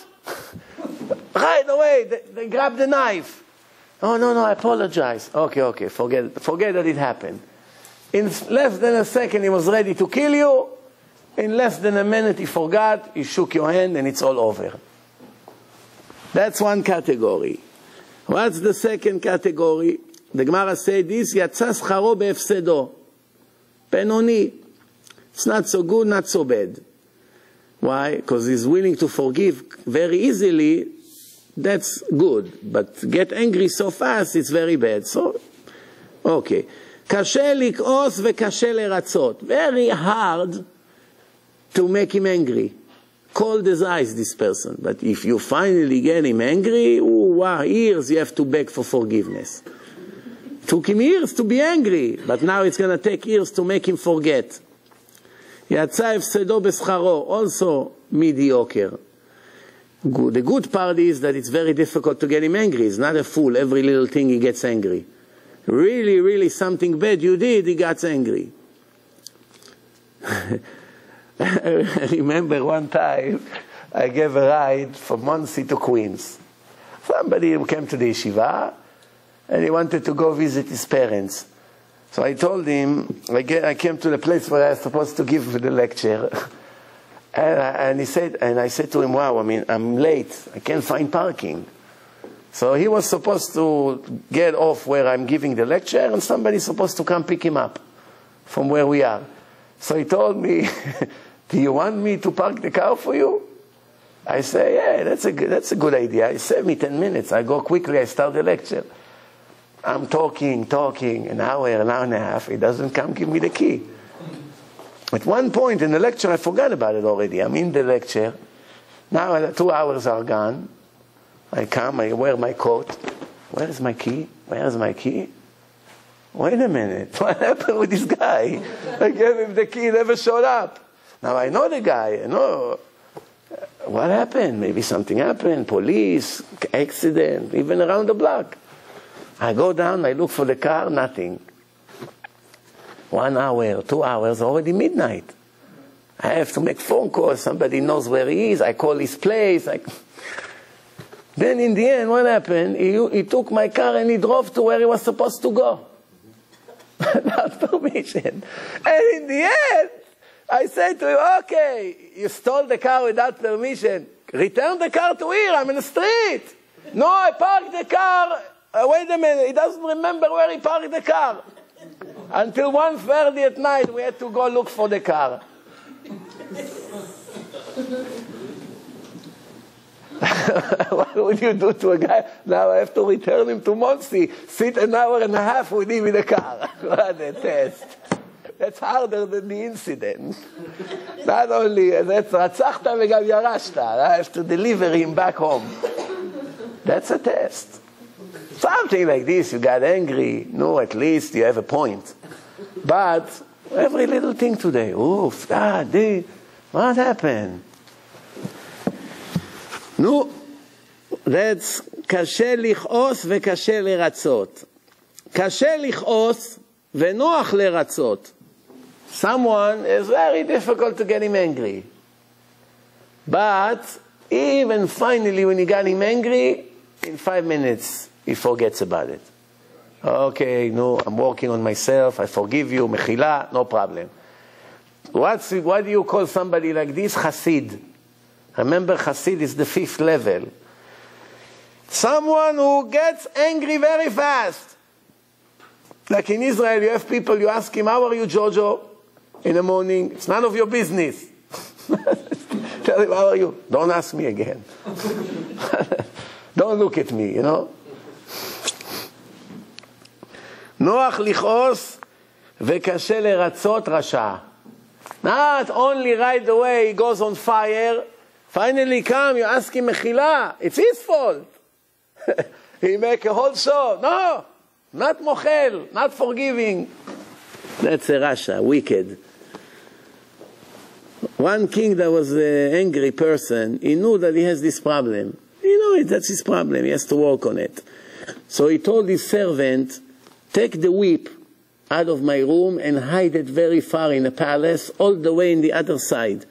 right away, they, they grab the knife. Oh, no, no, I apologize. Okay, okay, forget, forget that it happened. In less than a second, he was ready to kill you. In less than a minute, he forgot, he shook your hand, and it's all over. That's one category. What's the second category? The Gemara said this, יצא שכרו בהפסדו. בינוני. It's not so good, not so bad. Why? Because he's willing to forgive very easily, that's good. But get angry so fast, it's very bad. So, okay. קשה לכעוס וקשה לרצות. Very hard to make him angry. Cold as ice, this person. But if you finally get him angry, ooh, wow, years you have to beg for forgiveness. took him years to be angry, but now it's going to take years to make him forget. יצא sedo בשכרו, also mediocre. Good. The good part is that it's very difficult to get him angry. He's not a fool. Every little thing he gets angry. Really, really something bad you did, he gets angry. I remember one time I gave a ride from Monsey to Queens. Somebody came to the yeshiva and he wanted to go visit his parents. So I told him, I, get, I came to the place where I was supposed to give the lecture. and, I, and he said, and I said to him, wow, I mean, I'm late. I can't find parking. So he was supposed to get off where I'm giving the lecture, and somebody's supposed to come pick him up from where we are. So he told me, do you want me to park the car for you? I say, yeah, that's a good, that's a good idea. It saved me 10 minutes. I go quickly, I start the lecture. I'm talking, talking, an hour, an hour and a half. He doesn't come give me the key. At one point in the lecture, I forgot about it already. I'm in the lecture. Now uh, two hours are gone. I come, I wear my coat. Where is my key? Where is my key? Wait a minute. What happened with this guy? I gave him the key, never showed up. Now I know the guy. I know what happened. Maybe something happened. Police, accident, even around the block. I go down, I look for the car, nothing. One hour, two hours, already midnight. I have to make phone calls. Somebody knows where he is. I call his place. I... Then in the end, what happened? He, he took my car and he drove to where he was supposed to go. Without permission. And in the end, I said to him, okay, you stole the car without permission. Return the car to here. I'm in the street. No, I parked the car. Uh, wait a minute, he doesn't remember where he parked the car. Until 1.30 at night, we had to go look for the car. what would you do to a guy? Now I have to return him to Monsey. Sit an hour and a half with him in the car. what a test. That's harder than the incident. Not only uh, that's רצחת וגם ירשת. I have to deliver him back home. That's a test. Something like this, you got angry. No, at least you have a point. But every little thing today, oof, ah, they, what happened? נו, that's קשה לכעוס וקשה לרצות. קשה לכעוס ונוח לרצות. Someone is very difficult to get him angry. But even finally when you got him angry, in five minutes he forgets about it. Okay, no, I'm working on myself, I forgive you, mechila, no problem. What's, what do you call somebody like this? Hasid. Remember, Hasid is the fifth level. Someone who gets angry very fast. Like in Israel, you have people, you ask him, How are you, Jojo? In the morning, it's none of your business. Tell him, How are you? Don't ask me again. Don't look at me, you know. נוח לכעוס וקשה לרצות רשע. Not only right away he goes on fire, finally come, you ask him מחילה, it's his fault. he make a whole show, no, not mochel, not forgiving. That's a rasha, wicked. One king that was an angry person, he knew that he has this problem. He knew it, that's his problem, he has to work on it. So he told his servant, take the whip out of my room and hide it very far in the palace, all the way in the other side.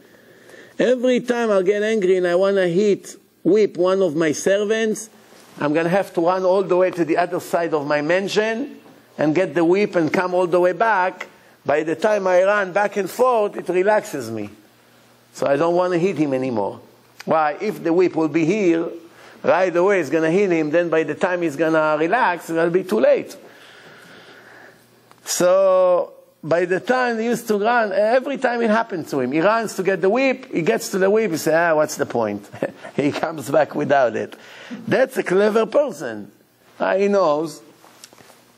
Every time I'll get angry and I want to hit, whip one of my servants, I'm going to have to run all the way to the other side of my mansion and get the whip and come all the way back. By the time I run back and forth, it relaxes me. So I don't want to hit him anymore. Why? If the whip will be here, right away it's going to hit him, then by the time he's going to relax, it'll be too late. So by the time he used to run, every time it happened to him, he runs to get the whip, he gets to the whip, he says, ah, what's the point? he comes back without it. That's a clever person. Uh, he knows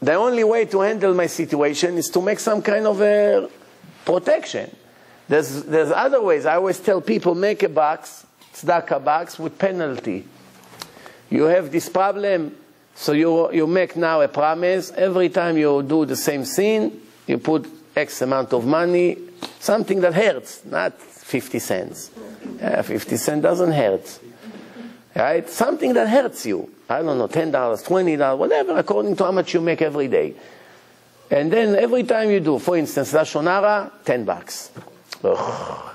the only way to handle my situation is to make some kind of a protection. There's, there's other ways. I always tell people, make a box, tzedakah box, with penalty. You have this problem, so you, you make now a promise. Every time you do the same sin, you put X amount of money, something that hurts, not 50 cents. Yeah, 50 cents doesn't hurt. Right? Something that hurts you. I don't know, $10, $20, whatever, according to how much you make every day. And then every time you do, for instance, Lashon Hara, 10 bucks. Ugh.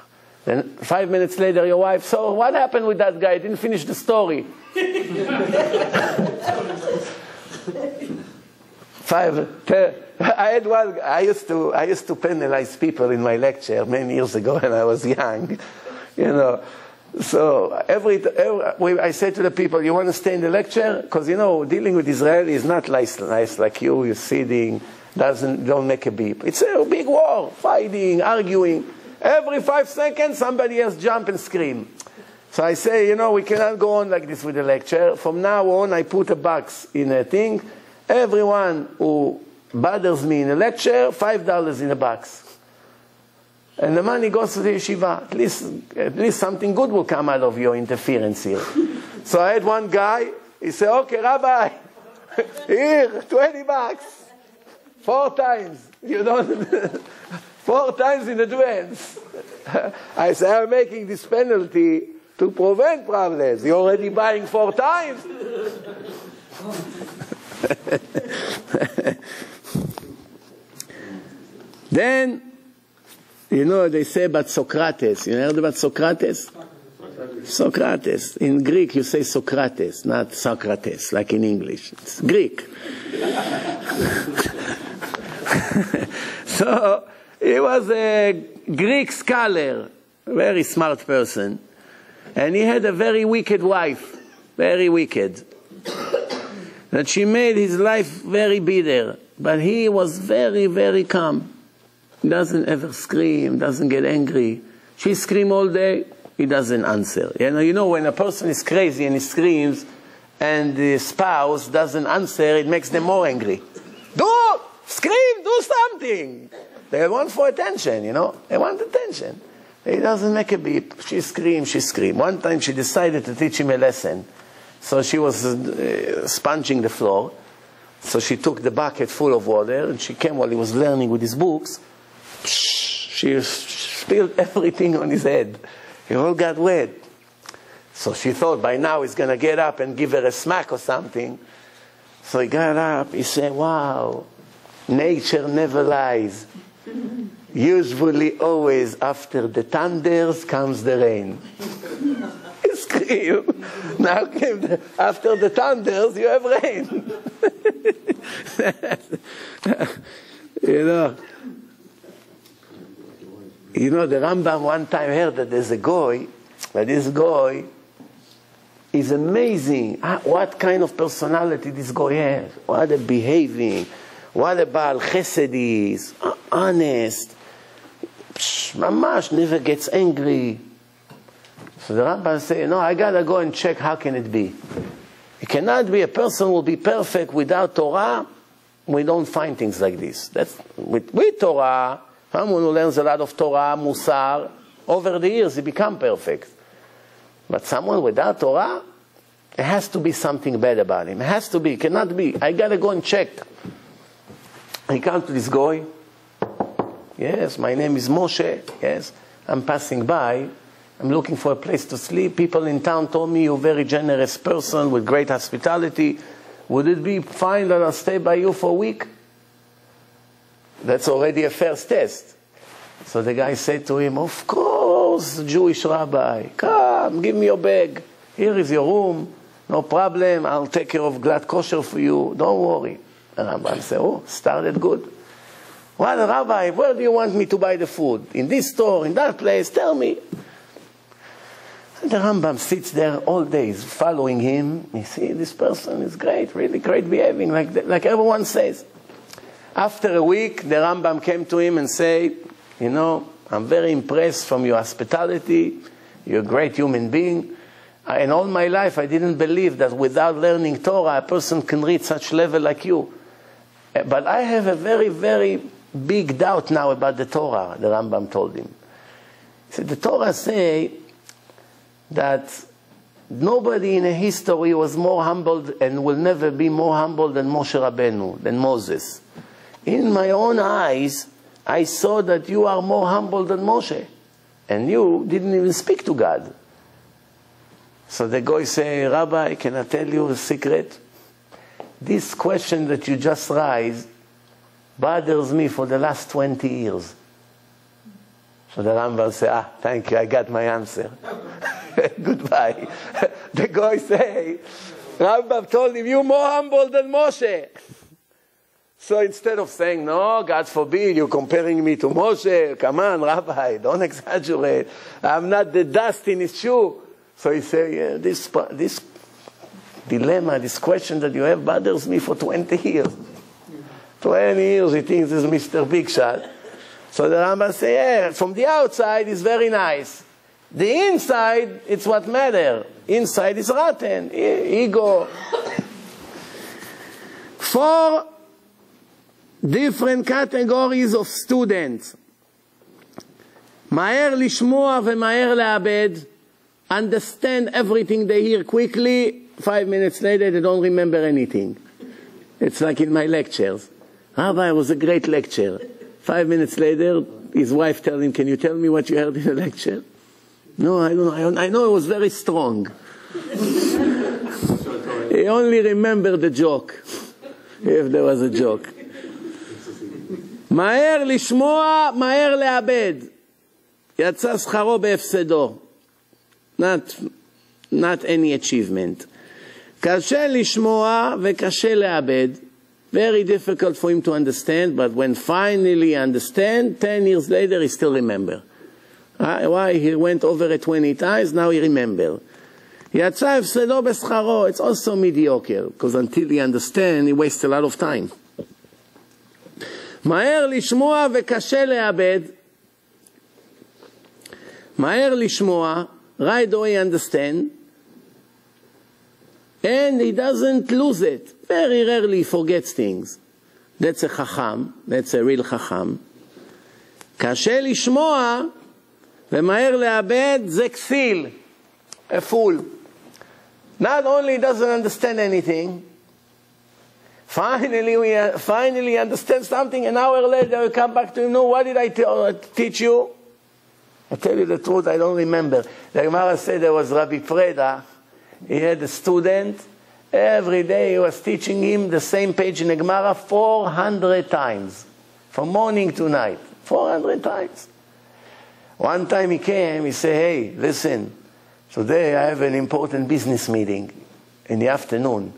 Then five minutes later, your wife, so what happened with that guy? I didn't finish the story. Five, ten. I had one, I used to, I used to penalize people in my lecture many years ago when I was young, you know. So every, every I say to the people, you want to stay in the lecture? Because, you know, dealing with Israel is not nice, nice like you, you're sitting, doesn't, don't make a beep. It's a big war, fighting, arguing. Every five seconds, somebody else jump and scream. So I say, you know, we cannot go on like this with the lecture. From now on, I put a box in a thing. Everyone who bothers me in a lecture, five dollars in a box. And the money goes to the yeshiva. At least, at least something good will come out of your interference here. so I had one guy, he said, okay, Rabbi, here, 20 bucks. Four times. You don't, four times in advance. I say, I'm making this penalty to prevent problems. You're already buying four times. then, you know, they say about Socrates. You heard about Socrates? Socrates. In Greek, you say Socrates, not Socrates, like in English. It's Greek. so, he was a Greek scholar, very smart person, and he had a very wicked wife, very wicked that she made his life very bitter. But he was very, very calm. Doesn't ever scream, doesn't get angry. She scream all day, he doesn't answer. You know, you know when a person is crazy and he screams and the spouse doesn't answer, it makes them more angry. Do scream, do something. They want for attention, you know. They want attention. He doesn't make a beep. She screams, she screams. One time she decided to teach him a lesson. So she was uh, sponging the floor. So she took the bucket full of water and she came while he was learning with his books. She spilled everything on his head. He all got wet. So she thought by now he's going to get up and give her a smack or something. So he got up. He said, Wow, nature never lies. Usually, always after the thunders comes the rain scream. Now came the, after the thunders, you have rain. you know. You know, the Rambam one time heard that there's a guy, but this guy is amazing. Ah, what kind of personality this guy has? What a behaving. What a Baal Chesed is. Honest. Psh, mamash never gets angry. So the Rambam say, no, I gotta go and check how can it be. It cannot be a person will be perfect without Torah. We don't find things like this. That's with, with Torah. Someone who learns a lot of Torah, Musar, over the years he become perfect. But someone without Torah, it has to be something bad about him. It has to be. It cannot be. I gotta go and check. I come to this guy. Yes, my name is Moshe. Yes, I'm passing by. I'm looking for a place to sleep. People in town told me you're a very generous person with great hospitality. Would it be fine that I'll stay by you for a week? That's already a first test. So the guy said to him, Of course, Jewish rabbi. Come, give me your bag. Here is your room. No problem. I'll take care of glatt kosher for you. Don't worry. And Rabbi said, Oh, started good. Well, Rabbi, where do you want me to buy the food? In this store, in that place? Tell me. The Rambam sits there all days following him. You see, this person is great, really great behaving, like, the, like everyone says. After a week, the Rambam came to him and said, You know, I'm very impressed from your hospitality. You're a great human being. In all my life, I didn't believe that without learning Torah, a person can reach such level like you. But I have a very, very big doubt now about the Torah, the Rambam told him. He said, the Torah say that nobody in history was more humbled and will never be more humble than Moshe Rabbeinu, than Moses. In my own eyes, I saw that you are more humble than Moshe. And you didn't even speak to God. So the guy say, Rabbi, can I tell you a secret? This question that you just raised bothers me for the last 20 years. So the Rambam say, ah, thank you, I got my answer. Goodbye. the guy say, Rambam told him, you're more humble than Moshe. So instead of saying, no, God forbid, you're comparing me to Moshe, come on, Rabbi, don't exaggerate. I'm not the dust in his shoe. So he said, yeah, this, this dilemma, this question that you have bothers me for 20 years. 20 years he thinks this is Mr. Big Shot. So the Rambam say, yeah, from the outside it's very nice. The inside, it's what matter. Inside is rotten, ego. Four different categories of students. מהר לשמוע ומהר לאבד, understand everything they hear quickly, five minutes later they don't remember anything. It's like in my lectures. Rabbi, it was a great lecture. Five minutes later, his wife tells him, can you tell me what you heard in the lecture? No, I don't. I, I know it was very strong. he only remembered the joke, if there was a joke. מהר לשמוע, מהר לאבד. יצא שכרו בהפסדו. Not, not any achievement. קשה לשמוע וקשה לאבד. Very difficult for him to understand, but when finally understand, 10 years later he still remember. Uh, why? He went over it 20 times, now he remember. יצא הפסדו בשכרו, it's also mediocre, because until he understand, he wastes a lot of time. מהר לשמוע וקשה לאבד. מהר לשמוע, right away understand, and he doesn't lose it. Very rarely he forgets things. That's a chacham. that's a real chacham. קשה לשמוע ומהר לאבד זה כסיל, a fool. Not only doesn't understand anything, finally we uh, finally understand something, an hour later we come back to him, no, what did I uh, teach you? I tell you the truth, I don't remember. The Gemara said there was Rabbi Preida, he had a student, every day he was teaching him the same page in the Gemara 400 times, from morning to night, 400 times. One time he came, he said, hey, listen, today I have an important business meeting in the afternoon.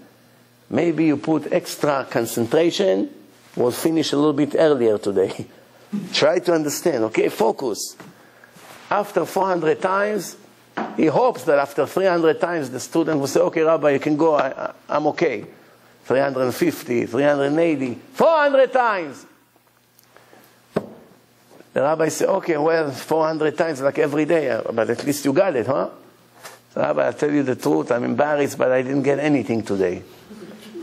Maybe you put extra concentration, we'll finish a little bit earlier today. Try to understand, okay? Focus. After 400 times, he hopes that after 300 times the student will say, okay, Rabbi, you can go, I, am okay. 350, 380, 400 times. The rabbi said, okay, well, 400 times like every day, uh, but at least you got it, huh? So, Rabbi, I'll tell you the truth, I'm embarrassed, but I didn't get anything today.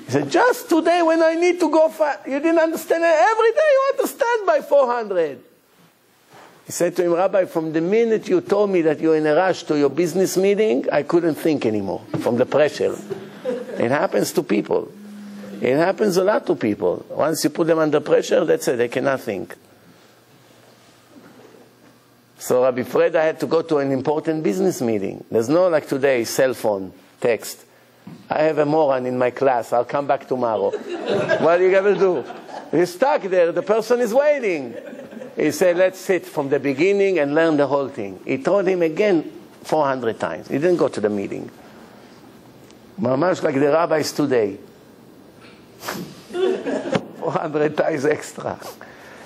He said, just today when I need to go fast, you didn't understand. Every day you understand by 400. He said to him, Rabbi, from the minute you told me that you're in a rush to your business meeting, I couldn't think anymore from the pressure. it happens to people. It happens a lot to people. Once you put them under pressure, that's it, they cannot think. So Rabbi Fred, I had to go to an important business meeting. There's no like today, cell phone, text. I have a moron in my class, I'll come back tomorrow. what are you going to do? You're stuck there, the person is waiting. He said, let's sit from the beginning and learn the whole thing. He told him again 400 times. He didn't go to the meeting. Mamash like the rabbis today. 400 times extra.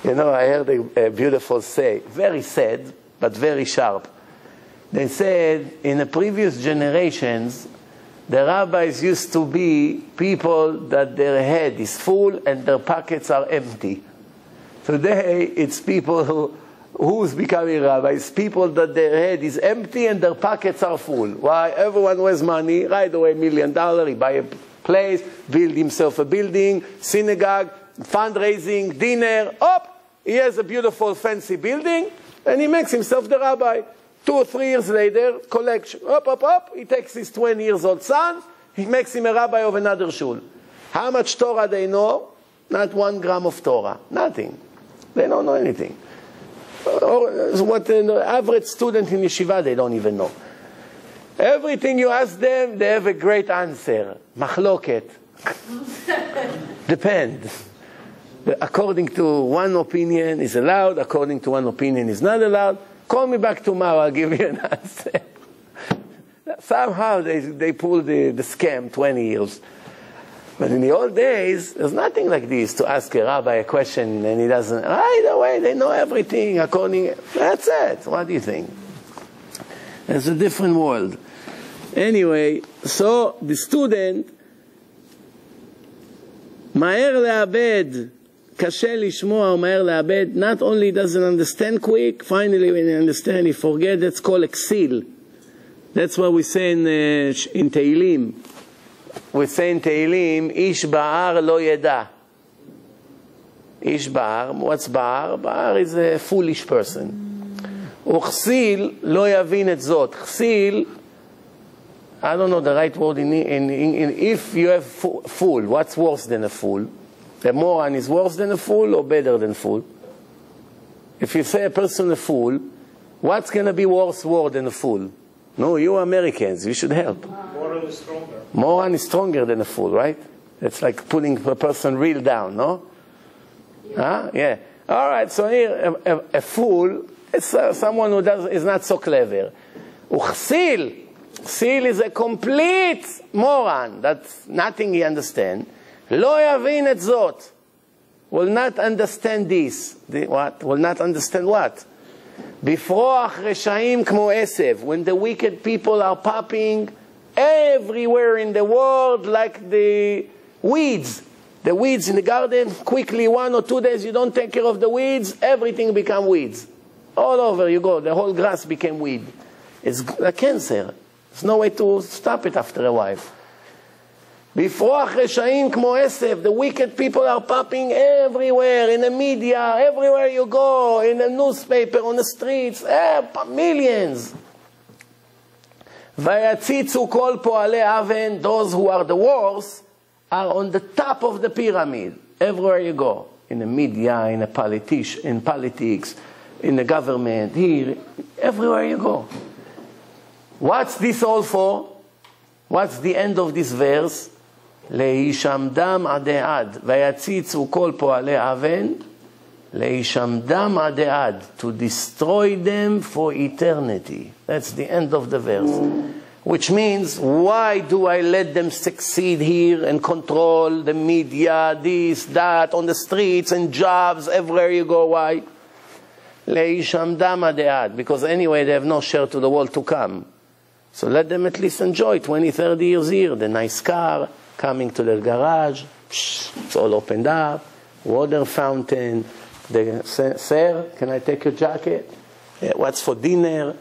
You know, I heard a, a beautiful say, very sad, but very sharp. They said in the previous generations, the rabbis used to be people that their head is full and their pockets are empty. Today, it's people who, who's becoming rabbis? People that their head is empty and their pockets are full. Why? Everyone has money, right away, million dollar, he buy a place, build himself a building, synagogue, fundraising, dinner, up, he has a beautiful fancy building, and he makes himself the rabbi. Two or three years later, collection, up, up, up, he takes his 20 years old son, he makes him a rabbi of another shul. How much Torah they know? Not one gram of Torah, nothing. They don't know anything. Oh, or what the average student in yeshiva, they don't even know. Everything you ask them, they have a great answer. Machloket. Depends. According to one opinion is allowed, according to one opinion is not allowed. Call me back tomorrow, I'll give you an answer. Somehow they, they pull the, the scam 20 years. But in the old days, there's nothing like this to ask a rabbi a question and he doesn't. Right away, they know everything according. That's it. What do you think? It's a different world. Anyway, so the student, מהר לאבד, קשה לשמוע ומהר לאבד, not only doesn't understand quick, finally when he understands, he forgets. that's called ksil. That's what we say in, uh, in Tehillim We say in Tehillim, איש בהר לא ידע. איש בהר, what's בהר? בהר is a foolish person. וכסיל לא יבין את זאת. כסיל, I don't know the right word in, in, in, in if you have fool, what's worse than a fool? A moron is worse than a fool or better than a fool? If you say a person a fool, what's going to be worse word than a fool? No, you Americans, you should help. Moral is stronger. Moron is stronger than a fool, right? It's like pulling a person real down, no? Huh? Yeah. All right, so here, a, a, a fool is uh, someone who does, is not so clever. Uchsil, Chsil is a complete moron, that's nothing he understands. לא יבין את זאת. Will not understand this. The, what? Will not understand what? בפרוח רשעים כמו עשב. When the wicked people are popping everywhere in the world like the weeds. The weeds in the garden, quickly, one or two days, you don't take care of the weeds, everything become weeds. All over you go, the whole grass became weed. It's a cancer. There's no way to stop it after a while. בפרוח רשעים כמו עשב, the wicked people are popping everywhere, in the media, everywhere you go, in the newspaper, on the streets, eh, millions. ויציצו כל פועלי אבן, those who are the worst, are on the top of the pyramid, everywhere you go, in the media, in the politics, in politics, in the government, here, everywhere you go. What's this all for? What's the end of this verse? להישמדם עדי עד, ויציצו כל פועלי אבן, Leishamdam adead, to destroy them for eternity. That's the end of the verse. Which means, why do I let them succeed here and control the media, this, that, on the streets and jobs, everywhere you go, why? Leishamdam adead, because anyway they have no share to the world to come. So let them at least enjoy 20, 30 years here, the nice car, coming to their garage, it's all opened up, water fountain, the, sir, can I take your jacket? What's for dinner?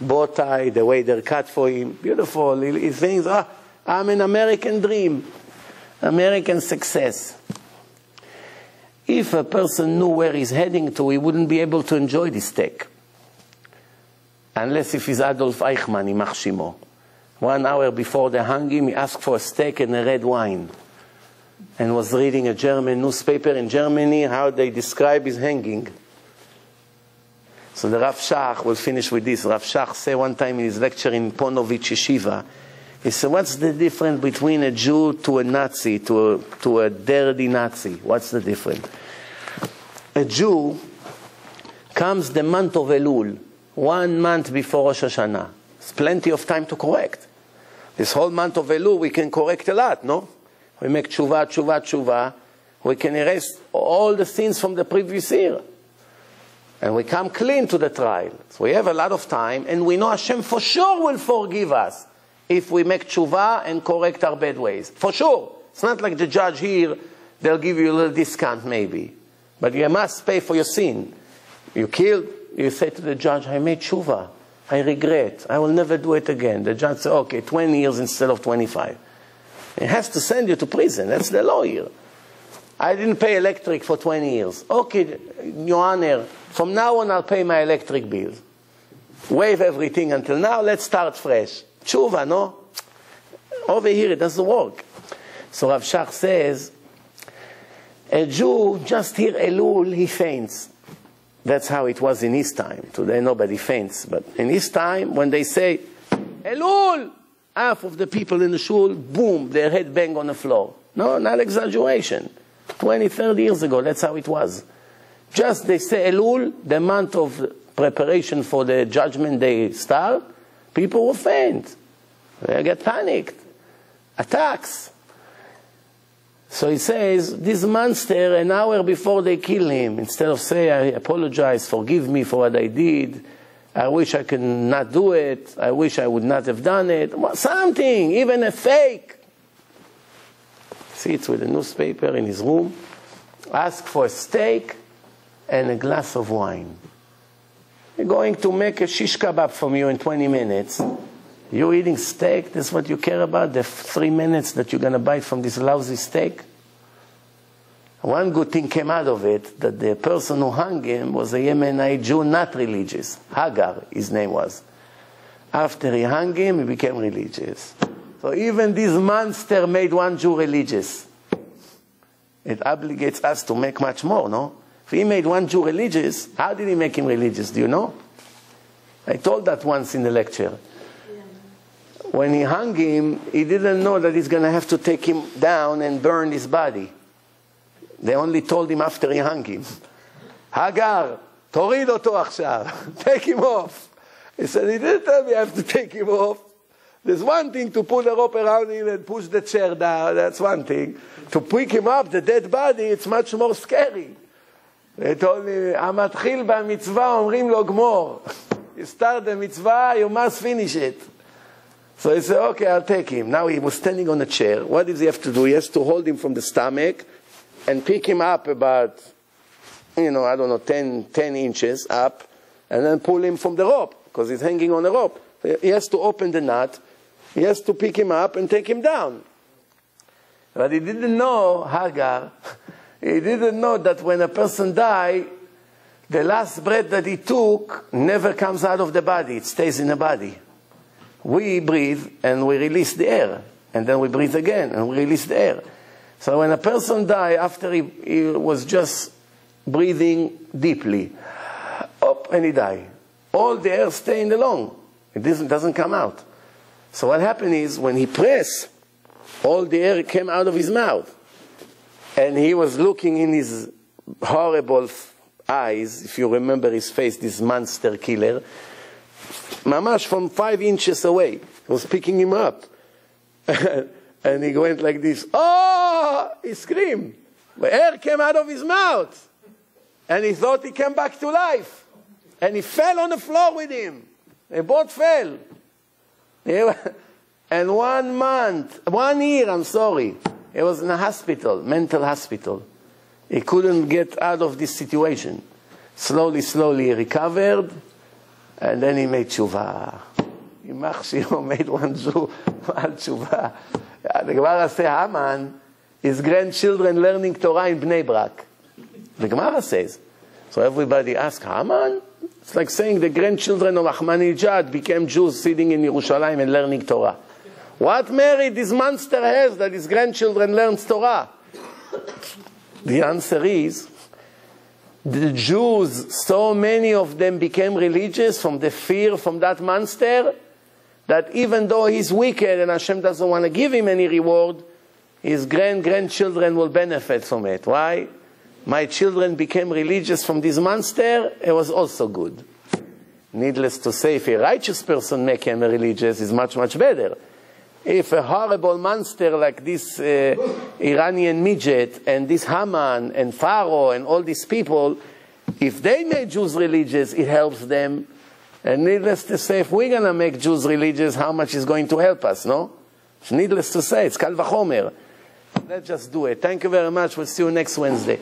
Bow tie, the way they're cut for him, beautiful. He, he thinks, ah, I'm an American dream, American success. If a person knew where he's heading to, he wouldn't be able to enjoy this steak. Unless if he's Adolf Eichmann, Imach Shimo. One hour before they hung him, he asked for a steak and a red wine. And was reading a German newspaper in Germany how they describe his hanging. So the Rav Shach will finish with this. Rav Shach said one time in his lecture in Ponovitch Yeshiva, he said, what's the difference between a Jew to a Nazi, to a, to a dirty Nazi? What's the difference? A Jew comes the month of Elul, one month before Rosh Hashanah. It's plenty of time to correct. This whole month of Elul, we can correct a lot, no? We make tshuva, tshuva, tshuva. We can erase all the sins from the previous year. And we come clean to the trial. So we have a lot of time, and we know Hashem for sure will forgive us if we make tshuva and correct our bad ways. For sure. It's not like the judge here, they'll give you a little discount maybe. But you must pay for your sin. You killed, you say to the judge, I made tshuva. I regret. I will never do it again. The judge says, okay, 20 years instead of 25. He has to send you to prison. That's the law here. I didn't pay electric for 20 years. Okay, Your Honor, from now on I'll pay my electric bills. Waive everything until now, let's start fresh. Tshuva, no? Over here it doesn't work. So Rav Shach says, a Jew just hear Elul, he faints. That's how it was in his time. Today nobody faints. But in his time, when they say, Elul, half of the people in the shul, boom, their head bang on the floor. No, not exaggeration. 20, 30 years ago, that's how it was. Just they say Elul, the month of preparation for the judgment day start, people will faint. They get panicked. Attacks. So he says, this monster, an hour before they kill him, instead of say, I apologize, forgive me for what I did, I wish I could not do it, I wish I would not have done it, something, even a fake. Sits with a newspaper in his room, ask for a steak and a glass of wine. We're going to make a shish kebab from you in 20 minutes. You're eating steak, that's what you care about, the three minutes that you're going to bite from this lousy steak? One good thing came out of it, that the person who hung him was a Yemenite Jew, not religious. Nagar, his name was. After he hung him, he became religious. So even this monster made one Jew religious. It obligates us to make much more, no? If he made one Jew religious, how did he make him religious? Do you know? I told that once in the lecture. When he hung him, he didn't know that he's going to have to take him down and burn his body. They only told him after he hung him. Nagar, תוריד אותו עכשיו. Take him off. He said, he didn't tell me I have to take him off. There's one thing to pull the rope around him and push the chair down, that's one thing. To pick him up, the dead body, it's much more scary. They told me, המתחיל במצווה אומרים לו גמור. You start the mitzvah, you must finish it. So he said, okay, I'll take him. Now he was standing on a chair. What does he have to do? He has to hold him from the stomach and pick him up about, you know, I don't know, 10, 10 inches up, and then pull him from the rope, because he's hanging on the rope. He has to open the nut, he has to pick him up and take him down. But he didn't know, Nagar, he didn't know that when a person dies, the last breath that he took never comes out of the body, it stays in the body. We breathe and we release the air, and then we breathe again and we release the air. So when a person dies after he, he was just breathing deeply, up and he died. All the air stay in the lung. It doesn't, doesn't come out. So what happened is when he pressed, all the air came out of his mouth. And he was looking in his horrible eyes, if you remember his face, this monster killer, mamash from five inches away. Was picking him up. and he went like this. Oh! He screamed. The air came out of his mouth. And he thought he came back to life. And he fell on the floor with him. They both fell. And one month, one year, I'm sorry, he was in a hospital, mental hospital. He couldn't get out of this situation. Slowly, slowly he recovered, and then he made tshuva. יימח שמו made one Jew על תשובה. The Gemara says Haman, his grandchildren learning Torah in Bnei Brak. The Gemara says. So everybody asks, Haman? It's like saying the grandchildren of Ahmadinejad became Jews sitting in Yerushalayim and learning Torah. What merit this monster has that his grandchildren learn Torah? The answer is, the Jews, so many of them became religious from the fear from that monster, that even though he's wicked and Hashem doesn't want to give him any reward, his grand grandchildren will benefit from it. Why? My children became religious from this monster, it was also good. Needless to say, if a righteous person became religious, is much, much better. If a horrible monster like this uh, Iranian midget and this Haman and Pharaoh and all these people, if they made Jews religious, it helps them. And needless to say, if we're going to make Jews religious, how much is going to help us, no? It's needless to say, it's kal vachomer. Let's just do it. Thank you very much. We'll see you next Wednesday.